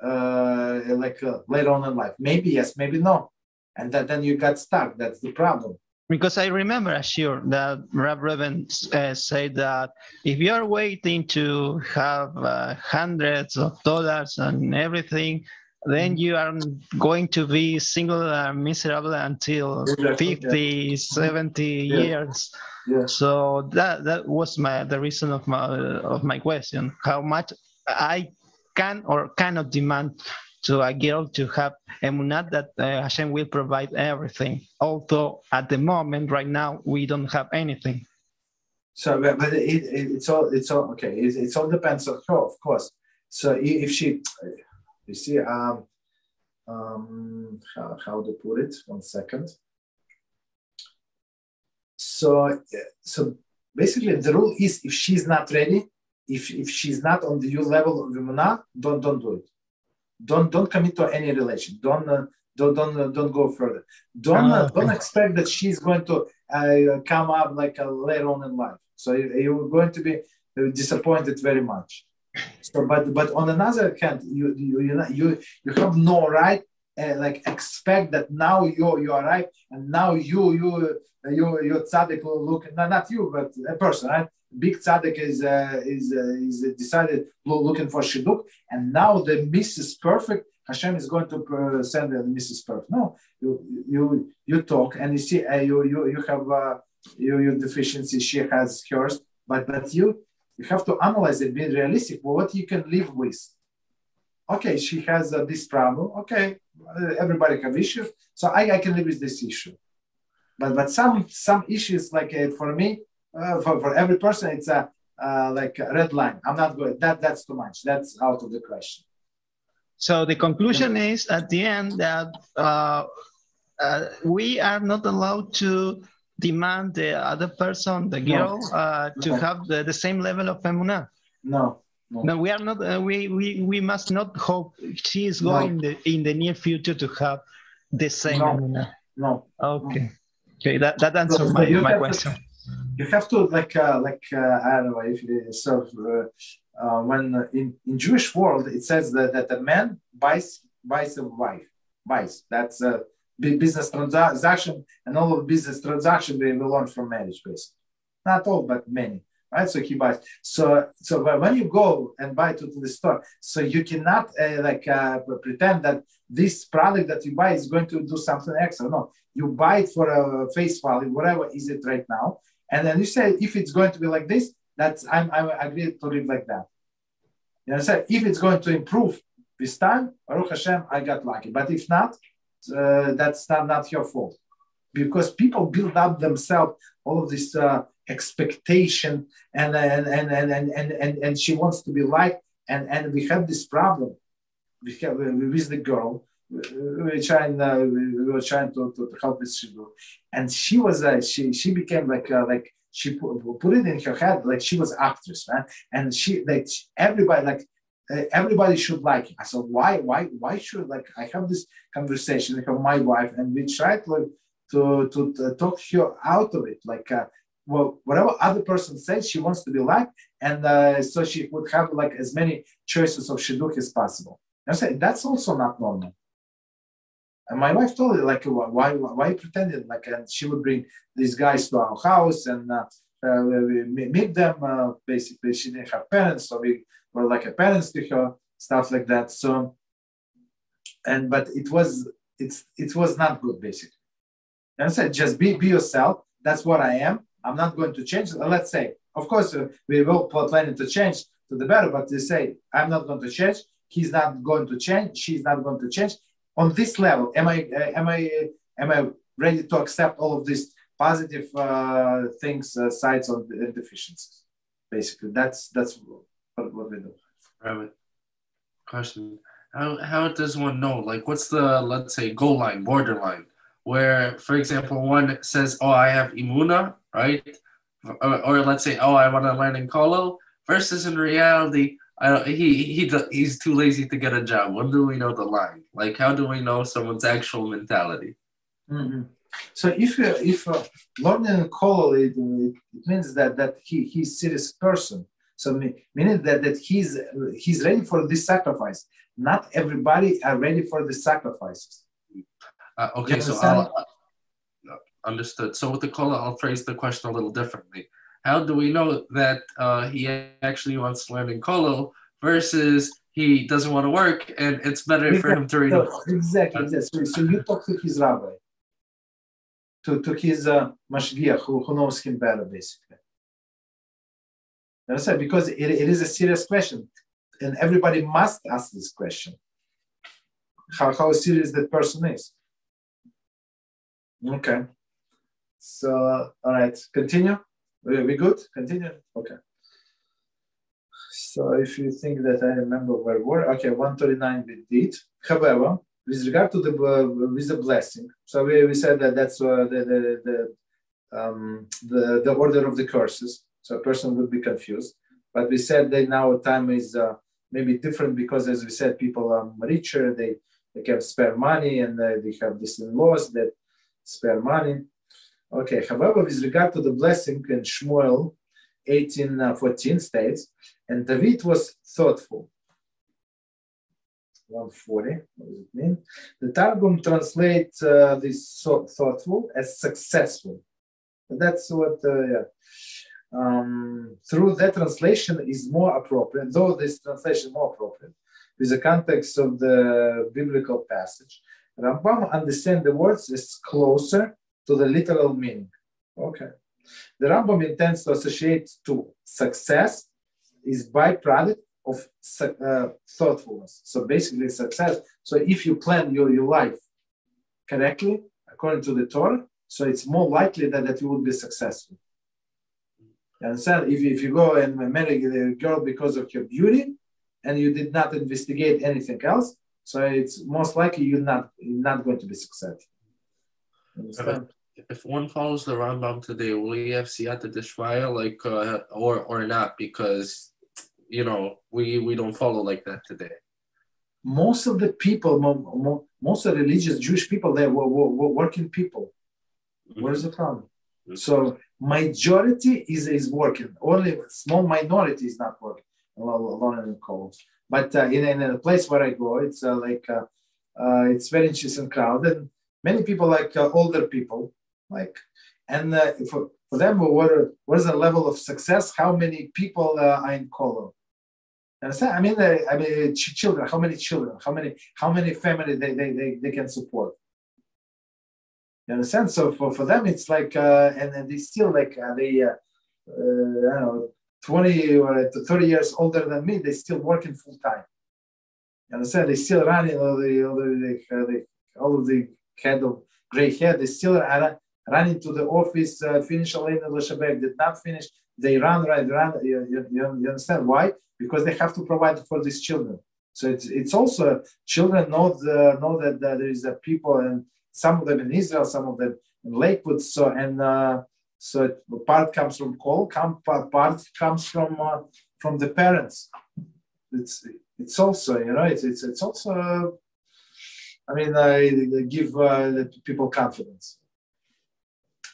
uh, like uh, later on in life. Maybe yes, maybe no, and that, then you got stuck. That's the problem. Because I remember, Ashur, that Rab Reuven uh, said that if you are waiting to have uh, hundreds of dollars and everything, then you are going to be single and miserable until Exactly, 50 70 Yeah. years Yeah. so that that was my the reason of my of my question how much i can or cannot demand to a girl to have emunat that uh, Hashem will provide everything. Although at the moment, right now, we don't have anything. So, but, but it, it, it's all it's all okay. It, it's all depends on her, of course. So if she, you see, um, um, how, how to put it? One second. So, so basically, the rule is if she's not ready, if if she's not on the U level of Imuna, don't don't do it. Don't don't commit to any relation. Don't uh, don't don't uh, don't go further. Don't Ah, uh, don't expect that she's going to uh, come up like uh, later on in life. So you, you're going to be uh, disappointed very much. So, but but on another hand, you you you you, you have no right. Uh, like expect that now you you arrive and now you you you you tzaddik will look no, not you but a person right big tzaddik is uh, is uh, is decided looking for shidduch and now the Mrs. Perfect Hashem is going to uh, send the Mrs. Perfect no you you you talk and you see uh, you you you have uh, you your deficiency she has hers but but you you have to analyze it be realistic what you can live with. Okay she has uh, this problem okay uh, everybody have issues so I, I can live with this issue. But but some some issues like uh, for me uh, for, for every person it's a uh, like a red line. I'm not going that that's too much. That's out of the question. So the conclusion is at the end that uh, uh, we are not allowed to demand the other person, the No. girl, uh, to No. have the, the same level of emunah. No, no. No, we are not. Uh, we, we we must not hope she is No. going the, in the near future to have the same No. emunah. no. Okay. Okay, that, that answers my, my have to- question. You have to like uh, like uh, I don't know if you so uh, uh, when in, in Jewish world it says that, that a man buys buys a wife buys that's a business transaction and all of business transaction they will learn from marriage basically not all but many right so he buys so so when you go and buy to, to the store so you cannot uh, like uh, pretend that this product that you buy is going to do something extra no you buy it for a face value whatever is it right now and then you say, if it's going to be like this, that's I'm I agree to live like that. You know, say if it's going to improve this time, Baruch Hashem, I got lucky. But if not, uh, that's not, not your fault. Because people build up themselves all of this uh, expectation and and, and, and, and, and, and she wants to be liked. And, and we have this problem we have, with the girl. We were trying, uh, we were trying to, to, to help this shidduch and she was uh, she she became like uh, like she put, put it in her head like she was actress man and she like everybody like uh, everybody should like. I said why why why should like I have this conversation with my wife and we tried like to to, to talk her out of it like uh, well whatever other person says she wants to be liked and uh, so she would have like as many choices of shidduch as possible. And I said that's also not normal. And my wife told me like, why, why pretending? Like, and she would bring these guys to our house and uh, uh, we meet them. Uh, basically, she didn't have parents, so we were like a parents to her, stuff like that. So, and but it was it's it was not good, basically. And I said, just be be yourself. That's what I am. I'm not going to change. Let's say, of course, uh, we will planning to change to the better, but they say, I'm not going to change. He's not going to change. She's not going to change on this level am i uh, am i uh, am i ready to accept all of these positive uh, things uh, sides of the deficiencies basically that's that's what, what we do Right. Question: How how does one know? Like, what's the let's say goal line, borderline, where, for example, one says, "Oh, I have imuna," right? Or, or let's say, "Oh, I want to learn in kollel," versus in reality, I don't, he he he's too lazy to get a job. When do we know the line? Like, how do we know someone's actual mentality? Mm-hmm. So if uh, if uh, learning kollel, it, it, means that that he he's serious person. So meaning that that he's he's ready for this sacrifice. Not everybody are ready for the sacrifices. Uh, okay, so I'll, uh, understood. So with the kollel, I'll phrase the question a little differently how do we know that uh, he actually wants to learn in kollel versus he doesn't want to work and it's better for him to read? So, exactly. exactly. So, so you talk to his rabbi, to, to his uh, mashgiach, who, who knows him better, basically. Understand? Because it, it is a serious question, and everybody must ask this question. How, how serious that person is. Okay. So, all right, continue. We, we good? Continue? Okay. So if you think that I remember where we were, okay, 139 we did. However, with regard to the uh, with the blessing, so we, we said that that's uh, the the the, um, the the order of the curses. So a person would be confused. But we said that now time is uh, maybe different because, as we said, people are richer. They they can spare money, and uh, they have these in laws that spare money. Okay, however, with regard to the blessing in Shmuel 1814 states, and David was thoughtful. 140, what does it mean? The Targum translates uh, this so thoughtful as successful. That's what, uh, yeah. Um, through that translation is more appropriate, though this translation more appropriate, with the context of the biblical passage. Rambam understand the words as closer to the literal meaning. Okay. The Rambam intends to associate to success is byproduct of uh, thoughtfulness. So basically success. So if you plan your, your life correctly, according to the Torah, so it's more likely that, that you will be successful. You understand? If, if you go and marry the girl because of your beauty and you did not investigate anything else, so it's most likely you're not, you're not going to be successful. Understand? if one follows the Rambam today, will he have siyata dishmaya like uh, or or not? Because you know we we don't follow like that today. Most of the people, mo- mo- most of the religious Jewish people, they were, were, were working people. Where's the problem? Mhm. So majority is is working. Only small minority is not working. Alone the cold. But uh, in, in a place where I go, it's uh, like uh, uh, it's very interesting crowd, and many people like uh, older people, like, and uh, for for them, what what is the level of success? How many people are in kollel? Understand? I mean, I mean, ch- children. How many children? How many? How many family they they, they, they can support? You understand? So for, for them, it's like, uh, and, and they still like uh, they, uh, uh, I don't know, twenty or thirty years older than me. They still working full time. You understand? They still running all the all the, uh, the all of the head of gray hair. They still are running to the office. Uh, finish a the Shabbat. Did not finish. They run, right, run. You, you, you you understand why? Because they have to provide for these children. So it's it's also children know the, know that, that there is a people and some of them in Israel, some of them in Lakewood. So and uh, so part comes from kollel, come part, comes from uh, from the parents. It's it's also you know it's it's, it's also uh, I mean I give uh, the people confidence,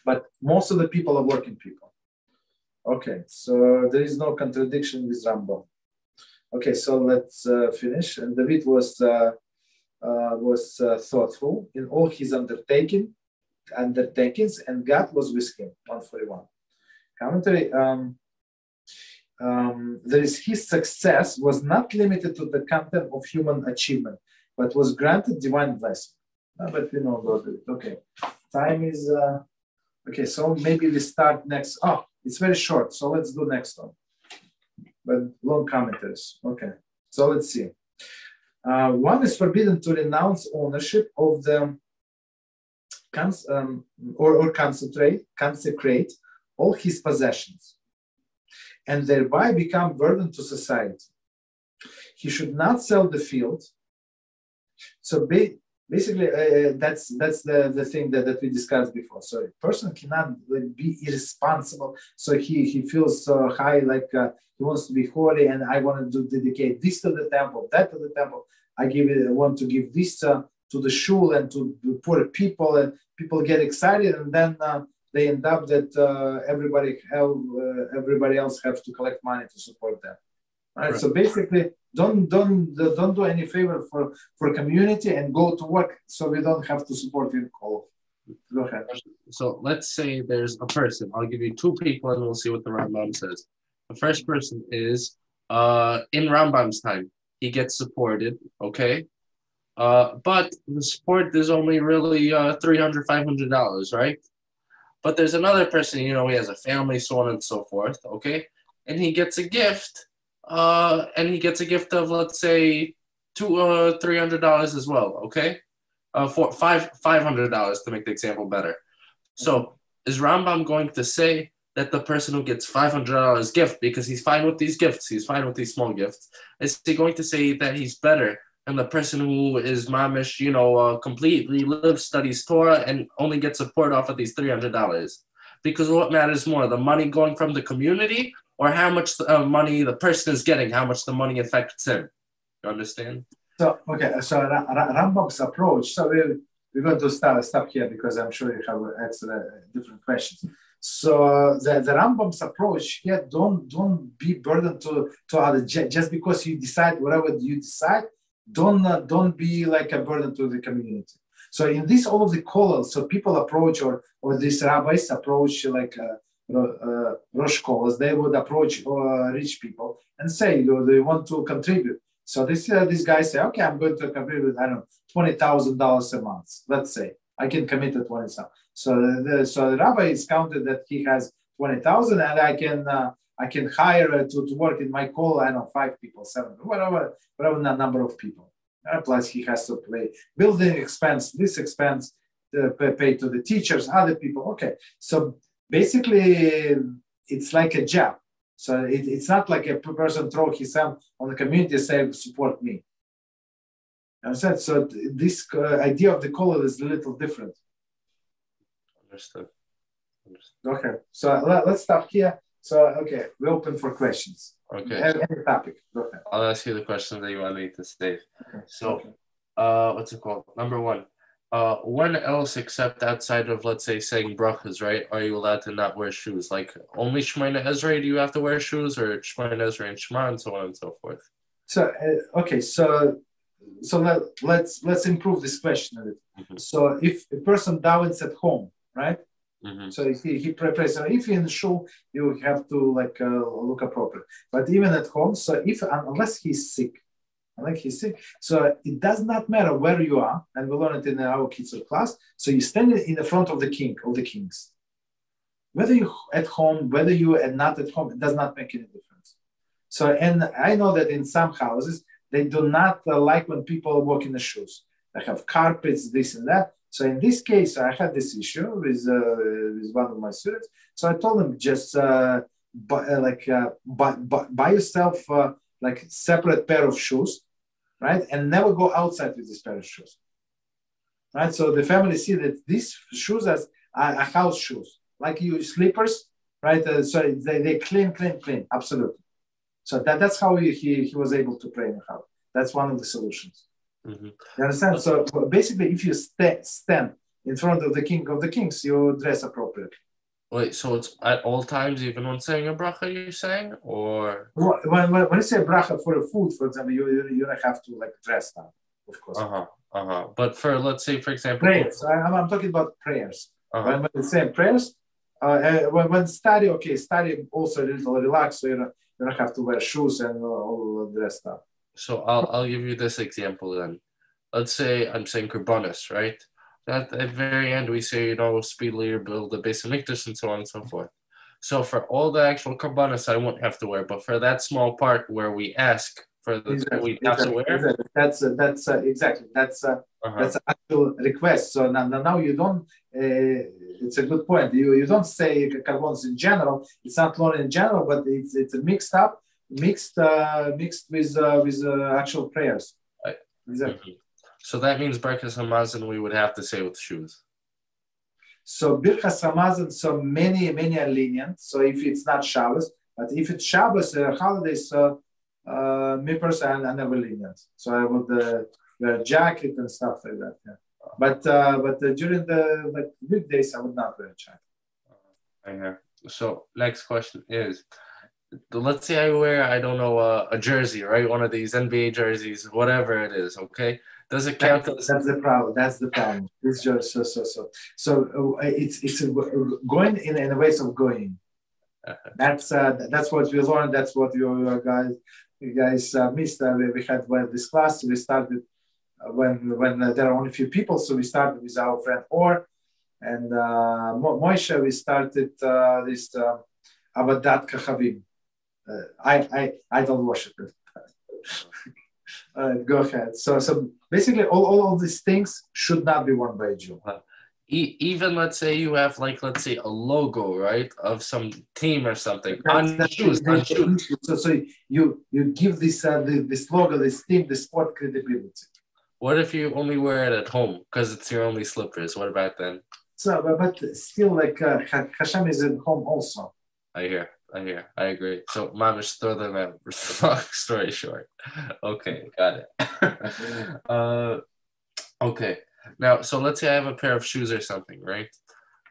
but most of the people are working people. Okay, so there is no contradiction with Rambam. Okay, so let's uh, finish. And David was uh, was uh, thoughtful in all his undertaking, undertakings, and God was with him. 141. Commentary. Um, um, there is his success was not limited to the content of human achievement, but was granted divine blessing. Uh, but we know about it. Okay, time is uh, okay. So maybe we start next. Oh, it's very short. So let's do next one. But long commentaries. Okay. So let's see. Uh, one is forbidden to renounce ownership of the cons- um, or, or concentrate, consecrate all his possessions and thereby become burden to society. He should not sell the field. So ba- basically, uh, that's that's the, the thing that, that we discussed before. So a person cannot be irresponsible. So he, he feels so high, like uh, he wants to be holy, and I want to dedicate this to the temple, that to the temple. I give it. I want to give this uh, to the shul and to the poor people, and people get excited, and then uh, they end up that uh, everybody have, uh, everybody else have to collect money to support them. Right? Right. So basically, don't don't don't do any favor for for community and go to work so we don't have to support you. Call. Go ahead. So let's say there's a person. I'll give you two people and we'll see what the Rambam says. The first person is uh, in Rambam's time. He gets supported, okay? Uh, but the support is only really uh, $300, $500, right? But there's another person, you know, he has a family, so on and so forth, okay? And he gets a gift, uh, and he gets a gift of, let's say, two, uh, $300 as well, okay? Uh, for five, $500 to make the example better. So is Rambam going to say that the person who gets five hundred dollars gift because he's fine with these gifts, he's fine with these small gifts? Is he going to say that he's better than the person who is mamish, you know, uh, completely lives, studies Torah, and only gets support off of these three hundred dollars? Because what matters more, the money going from the community or how much uh, money the person is getting, how much the money affects him? You understand? So okay, so Ra- Ra- Rambam's approach. So we're, we're going to start stop here because I'm sure you have extra different questions. So uh, the, the Rambam's approach here, don't don't be burdened to to others Ju- just because you decide whatever you decide. Don't uh, don't be like a burden to the community. So in this all of the kollels, so people approach or or these rabbis approach like uh, uh, Rosh kollels, they would approach uh, rich people and say, you know, they want to contribute. So this uh, this guy say, okay, I'm going to contribute, I don't know, twenty thousand dollars a month. Let's say I can commit to twenty thousand. So the so the rabbi is counted that he has twenty thousand, and I can uh, I can hire uh, to, to work in my kollel. I know five people, seven, whatever whatever the number of people. Uh, plus he has to pay building expense, this expense, uh, pay to the teachers, other people. Okay, so basically it's like a job. So it, it's not like a person throw his hand on the community say support me. Understand? So th- this uh, idea of the kollel is a little different. Understood. Understood. Okay, so let, us stop here. So okay, we open for questions. Okay. Any, any topic. I'll ask you the questions that you want me to save. Okay. So, Okay. uh, what's it called? Number one. Uh, when else except outside of let's say saying brachas, right? Are you allowed to not wear shoes? Like only Shemoneh Esrei do you have to wear shoes, or Shemoneh Esrei and Shema, and so on and so forth. So uh, okay, so so let, let's let's improve this question a little. Mhm. So if a person davens at home, right? Mm-hmm. So he he prepares. So if you're in the show, you have to like uh, look appropriate. But even at home, so if unless he's sick, unless he's sick, so it does not matter where you are, and we learn it in our kids class. So you stand in the front of the king of the kings. Whether you're at home, whether you are not at home, it does not make any difference. So and I know that in some houses they do not uh, like when people walk in the shoes. They have carpets, this and that. So in this case, I had this issue with uh, with one of my students. So I told him just uh, buy, uh, like uh, buy, buy yourself uh, like separate pair of shoes, right, and never go outside with this pair of shoes, right. So the family see that these shoes as are, are house shoes, like you slippers, right. Uh, so they, they clean, clean, clean, absolutely. So that, that's how he, he, he was able to pray in the house. That's one of the solutions. Mm-hmm. You understand? So basically, if you sta- stand in front of the king of the kings, you dress appropriately. Wait, so it's at all times, even when saying a bracha, you're saying, or When, when, when you say bracha for the food, for example, you, you, you don't have to like dress down, of course. uh huh, uh huh. But for let's say, for example, Prayers. I, I'm, I'm talking about prayers. uh-huh. When, when you say prayers, uh, uh, when, when study, okay, study also a little relaxed, so you don't, you don't have to wear shoes and uh, all dressed up. So I'll I'll give you this example then. Let's say I'm saying Korbanos, right? At the very end, we say, you know, speedily build the base of and so on and so forth. So for all the actual Korbanos, I won't have to wear, but for that small part where we ask for the Exactly, we have to exactly, wear, exactly. That's uh, that's uh, exactly that's uh, uh-huh. that's actual request. So now, now you don't. Uh, it's a good point. You you don't say korbanos in general. It's not Lord in general, but it's it's mixed up, mixed uh, mixed with uh, with uh, actual prayers. Right. Exactly. So that means Birchas Hamazon we would have to say with shoes. So Birchas Hamazon, so many many are lenient. So if it's not Shabbos, but if it's Shabbos uh, holidays, so uh, me personally, I'm never lenient. So I would uh, wear a jacket and stuff like that. Yeah. But uh, but uh, during the like weekdays, I would not wear a jacket. I hear. So next question is, let's say I wear I don't know uh, a jersey, right? One of these NBA jerseys, whatever it is. Okay, does it count That's, as that's the problem. That's the problem. It's just so so so. So uh, it's it's a, going in, in a ways of going. That's uh, that's what we learned. That's what you uh, guys you guys uh, missed. Uh, we, we had well, this class. We started uh, when when uh, there are only a few people. So we started with our friend Or and uh, Mo- Moishe. We started uh, this uh, Avodat Kochavim. Uh, I I idol worship. *laughs* uh, go ahead. So so basically, all, all of these things should not be worn by a Jew. e- even let's say you have like let's say a logo, right, of some team or something on shoes, on shoes. So, so you you give this uh, the, this logo, this team, the sport credibility. What if you only wear it at home because it's your only slippers? What about then? So, but, but still, like uh, Hashem is at home also. I hear, I hear, I agree. So, mamish throw them out. *laughs* Long story short. Okay, got it. *laughs* uh, okay. Now, so let's say I have a pair of shoes or something, right?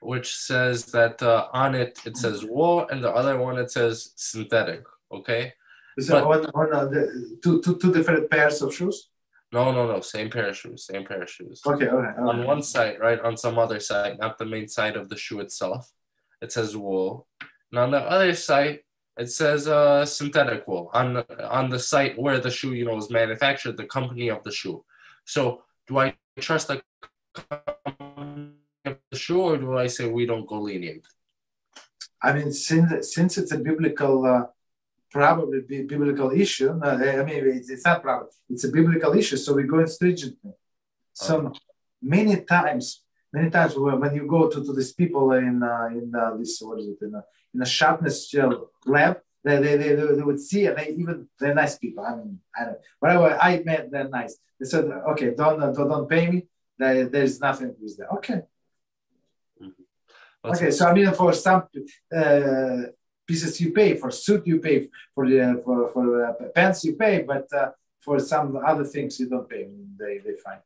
Which says that uh, on it it says wool, and the other one it says synthetic. Okay. So But- on, on uh, the two, two, two different pairs of shoes. No, no, no. Same pair of shoes. Same pair of shoes. Okay, all right. all On right. one side, right, on some other side, not the main side of the shoe itself, it says wool. And on the other side, it says uh, synthetic wool. On the, on the site where the shoe, you know, is manufactured, the company of the shoe. So, do I trust the company of the shoe, or do I say we don't go lenient? I mean, since since it's a biblical, uh, probably bi- biblical issue. No, I mean, it's, it's not probably. It's a biblical issue, so we go in stringently. So many times, many times when, you go to, to these people in uh, in uh, this what is it in a, in a shatnez uh, lab, they, they, they, they would see and they even they're nice people. I mean, I don't. Whatever I met, they're nice. They said, okay, don't don't, don't pay me. There, there's nothing with that. Okay. Let's Okay, so I mean, for some uh, pieces you pay, for suit you pay, for the for, for uh, pants you pay, but uh, for some other things you don't pay. They they fine.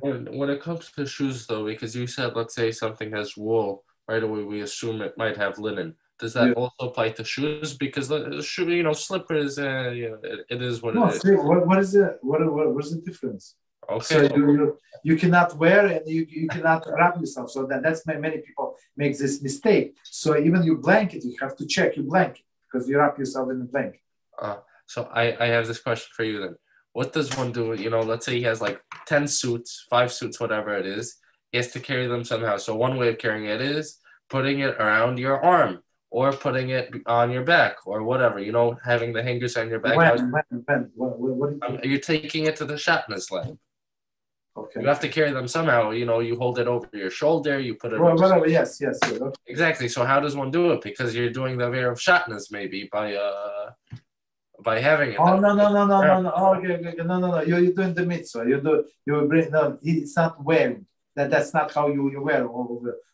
When, when it comes to shoes, though, because you said, let's say something has wool, right away we assume it might have linen. Does that Yeah. also apply to shoes? Because the shoe, you know, slippers, uh, you know, it, it is what No, it is. see, what, what is it? what, what what's the difference? Okay, So you, you you cannot wear and you, you cannot wrap yourself. So that, that's why many people make this mistake. So even your blanket, you have to check your blanket because you wrap yourself in the blanket. so I, I have this question for you then. What does one do? You know, let's say he has like 10 suits, five suits, whatever it is. He has to carry them somehow. So one way of carrying it is putting it around your arm or putting it on your back or whatever, you know, having the hangers on your back. When, when, when, what, what, what do you Um, you're taking it to the shatnez lab. Okay. You have to carry them somehow. You know, you hold it over your shoulder, you put it. Well, whatever, yes, yes, yes. Okay. Exactly. So how does one do it? Because you're doing the Veer of Shatnez maybe by uh by having it. Oh no no no no no no oh, okay, okay, okay. no no no you're, you're doing the mitzvah you do you bring no it's not wearing that that's not how you, you wear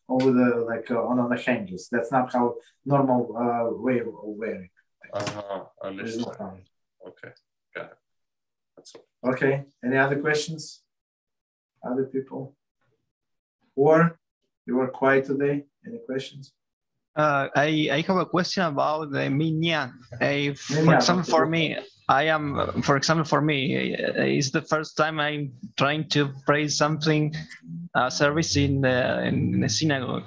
over the like uh, on, on the hangers that's not how normal uh, way of wearing Uh-huh. There's Understood. Okay. Got it. That's all. okay any other questions other people or you were quiet today any questions Uh, I, I have a question about the minyan. Uh, for Minyan, example, for me, I am, for example, for me, uh, it's the first time I'm trying to pray something, uh, service in the, in the synagogue.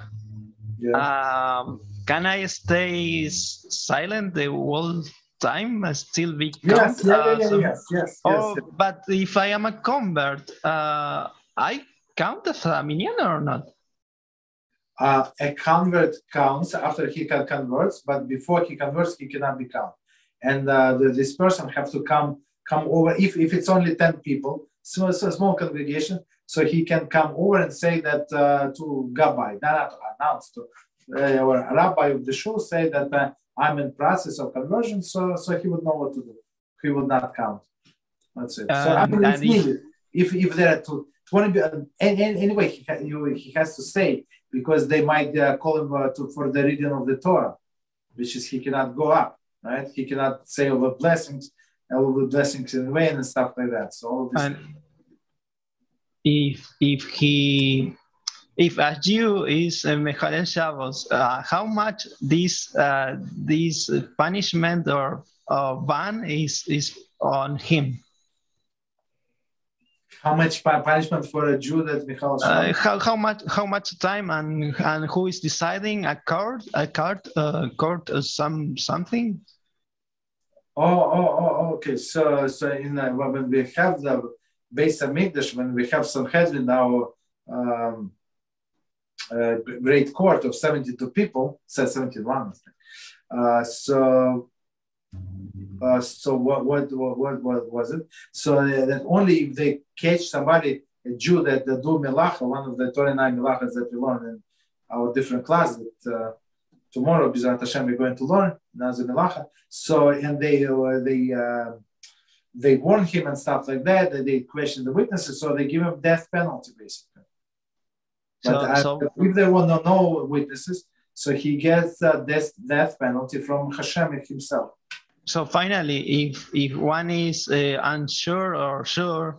yeah Um, can I stay silent the whole time and still be yes yeah, yeah, uh, yeah, yes yes yes, Oh, yes. but if I am a convert, uh, I count as a minyan or not? uh, a convert counts after he can converts, but before he converts, he cannot be count. And uh, the, this person have to come come over if, if it's only 10 people, so it's a small congregation, so he can come over and say that uh, to Gabbai, not to announce to uh, or rabbi of the shul say that uh, I'm in process of conversion, so so he would know what to do. He would not count. That's it. so I Um, mean, it's if- needed. If if there are two, 20 be- and, and anyway, he, ha- you, he has to stay because they might uh, call him uh, to, for the reading of the Torah, which is he cannot go up, right? He cannot say all the blessings, all the blessings in vain and stuff like that. So all this, And if if he if a Jew is a Mechalel uh, how much this uh, this punishment or uh, ban is is on him? How much punishment for a Jew that Michal Uh, how, how much how much time and and who is deciding a court a court uh, court uh, some something? Oh, oh, oh, okay. So, so in uh, when we have the Beis HaMikdash, when we have Sanhedrin, our um, uh, great court of 72 people, says 71. Uh, so, uh, so what, what, what, what, was it? So uh, that only if they catch somebody, a Jew that, that do melacha, one of the 29 melachas that we learn in our different class that uh, tomorrow, BeEzrat Hashem, we're going to learn Nazir Melacha. So and they uh, they uh, they warn him and stuff like that. That they question the witnesses, so they give him death penalty basically. But So, uh, so if there were no, no witnesses, so he gets uh, death death penalty from Hashem himself. So finally, if if one is uh, unsure or sure,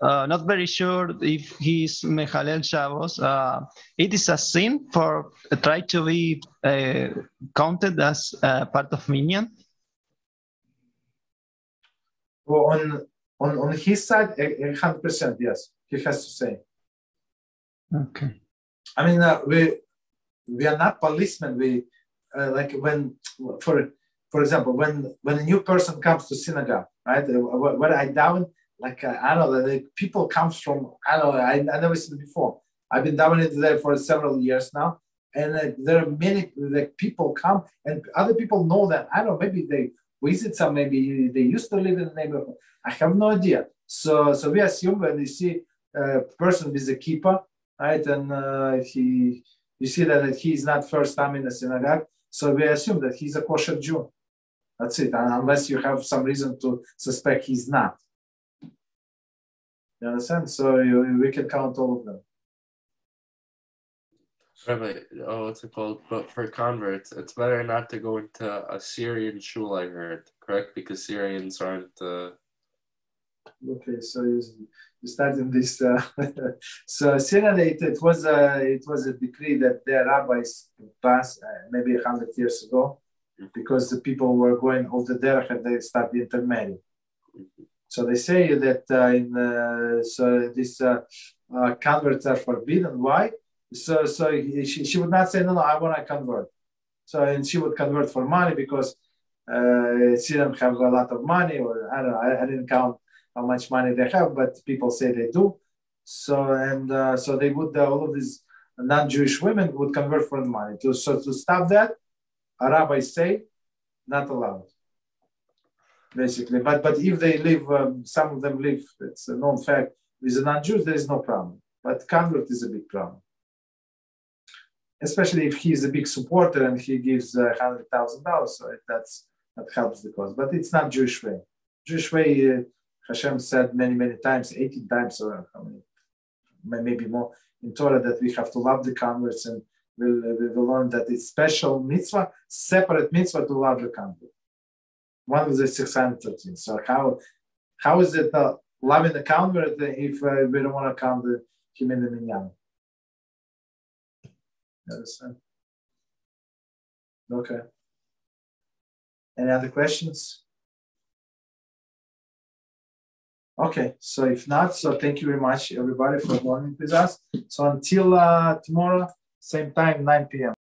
uh, not very sure if he's Mechalel Shabbos, uh, it is a sin for uh, try to be uh, counted as uh, part of Minyan. Well, on on on his side, a hundred percent, yes, he has to say. Okay. I mean, uh, we we are not policemen. We uh, like when for for example, when when a new person comes to synagogue, right? uh, wh- When I daven, like uh, I don't know, like people comes from I don't know. I, I never seen it before. I've been davening there for several years now, and uh, there are many like people come, and other people know that. I don't know. Maybe they visit some. Maybe they used to live in the neighborhood. I have no idea. So so we assume when we see a person with a kippah, right, and uh, he you see that he is not first time in the synagogue, so we assume that he's a kosher Jew. That's it, and unless you have some reason to suspect he's not. You understand? So you, we can count all of them. Rabbi, oh, what's it called? But for converts, it's better not to go into a Syrian shul. I heard, correct? Because Syrians aren't. Uh... Okay, so you, you started this. Uh, *laughs* so Syrian, it, it was a it was a decree that the rabbis passed uh, maybe a hundred years ago, because the people were going off the derech and they started intermarrying. So they say that uh, in uh, so this uh, uh, converts are forbidden. Why? So so he, she, she would not say no no I want to convert. So and she would convert for money because uh, she didn't have a lot of money or I don't know I, I didn't count how much money they have, but people say they do. So and uh, so they would uh, all of these non-Jewish women would convert for the money. To, so to stop that, a rabbi say not allowed, basically. But but if they live, um, some of them live. It's a known fact. With a non-Jews, there is no problem. But convert is a big problem, especially if he is a big supporter and he gives uh, hundred thousand dollars. So that's that helps the cause. But it's not Jewish way. Jewish way. Uh, Hashem said many, many times, 18 times or how many, maybe more in Torah that we have to love the converts and we'll, we learn that it's special mitzvah, separate mitzvah to love the convert. One of the 613. So how how is it uh, loving the convert if uh, we don't want to count the, him in the minyan? Understand? Okay. Any other questions? Okay, so if not, so thank you very much, everybody, for joining with us. So until uh, tomorrow, same time, 9 p.m.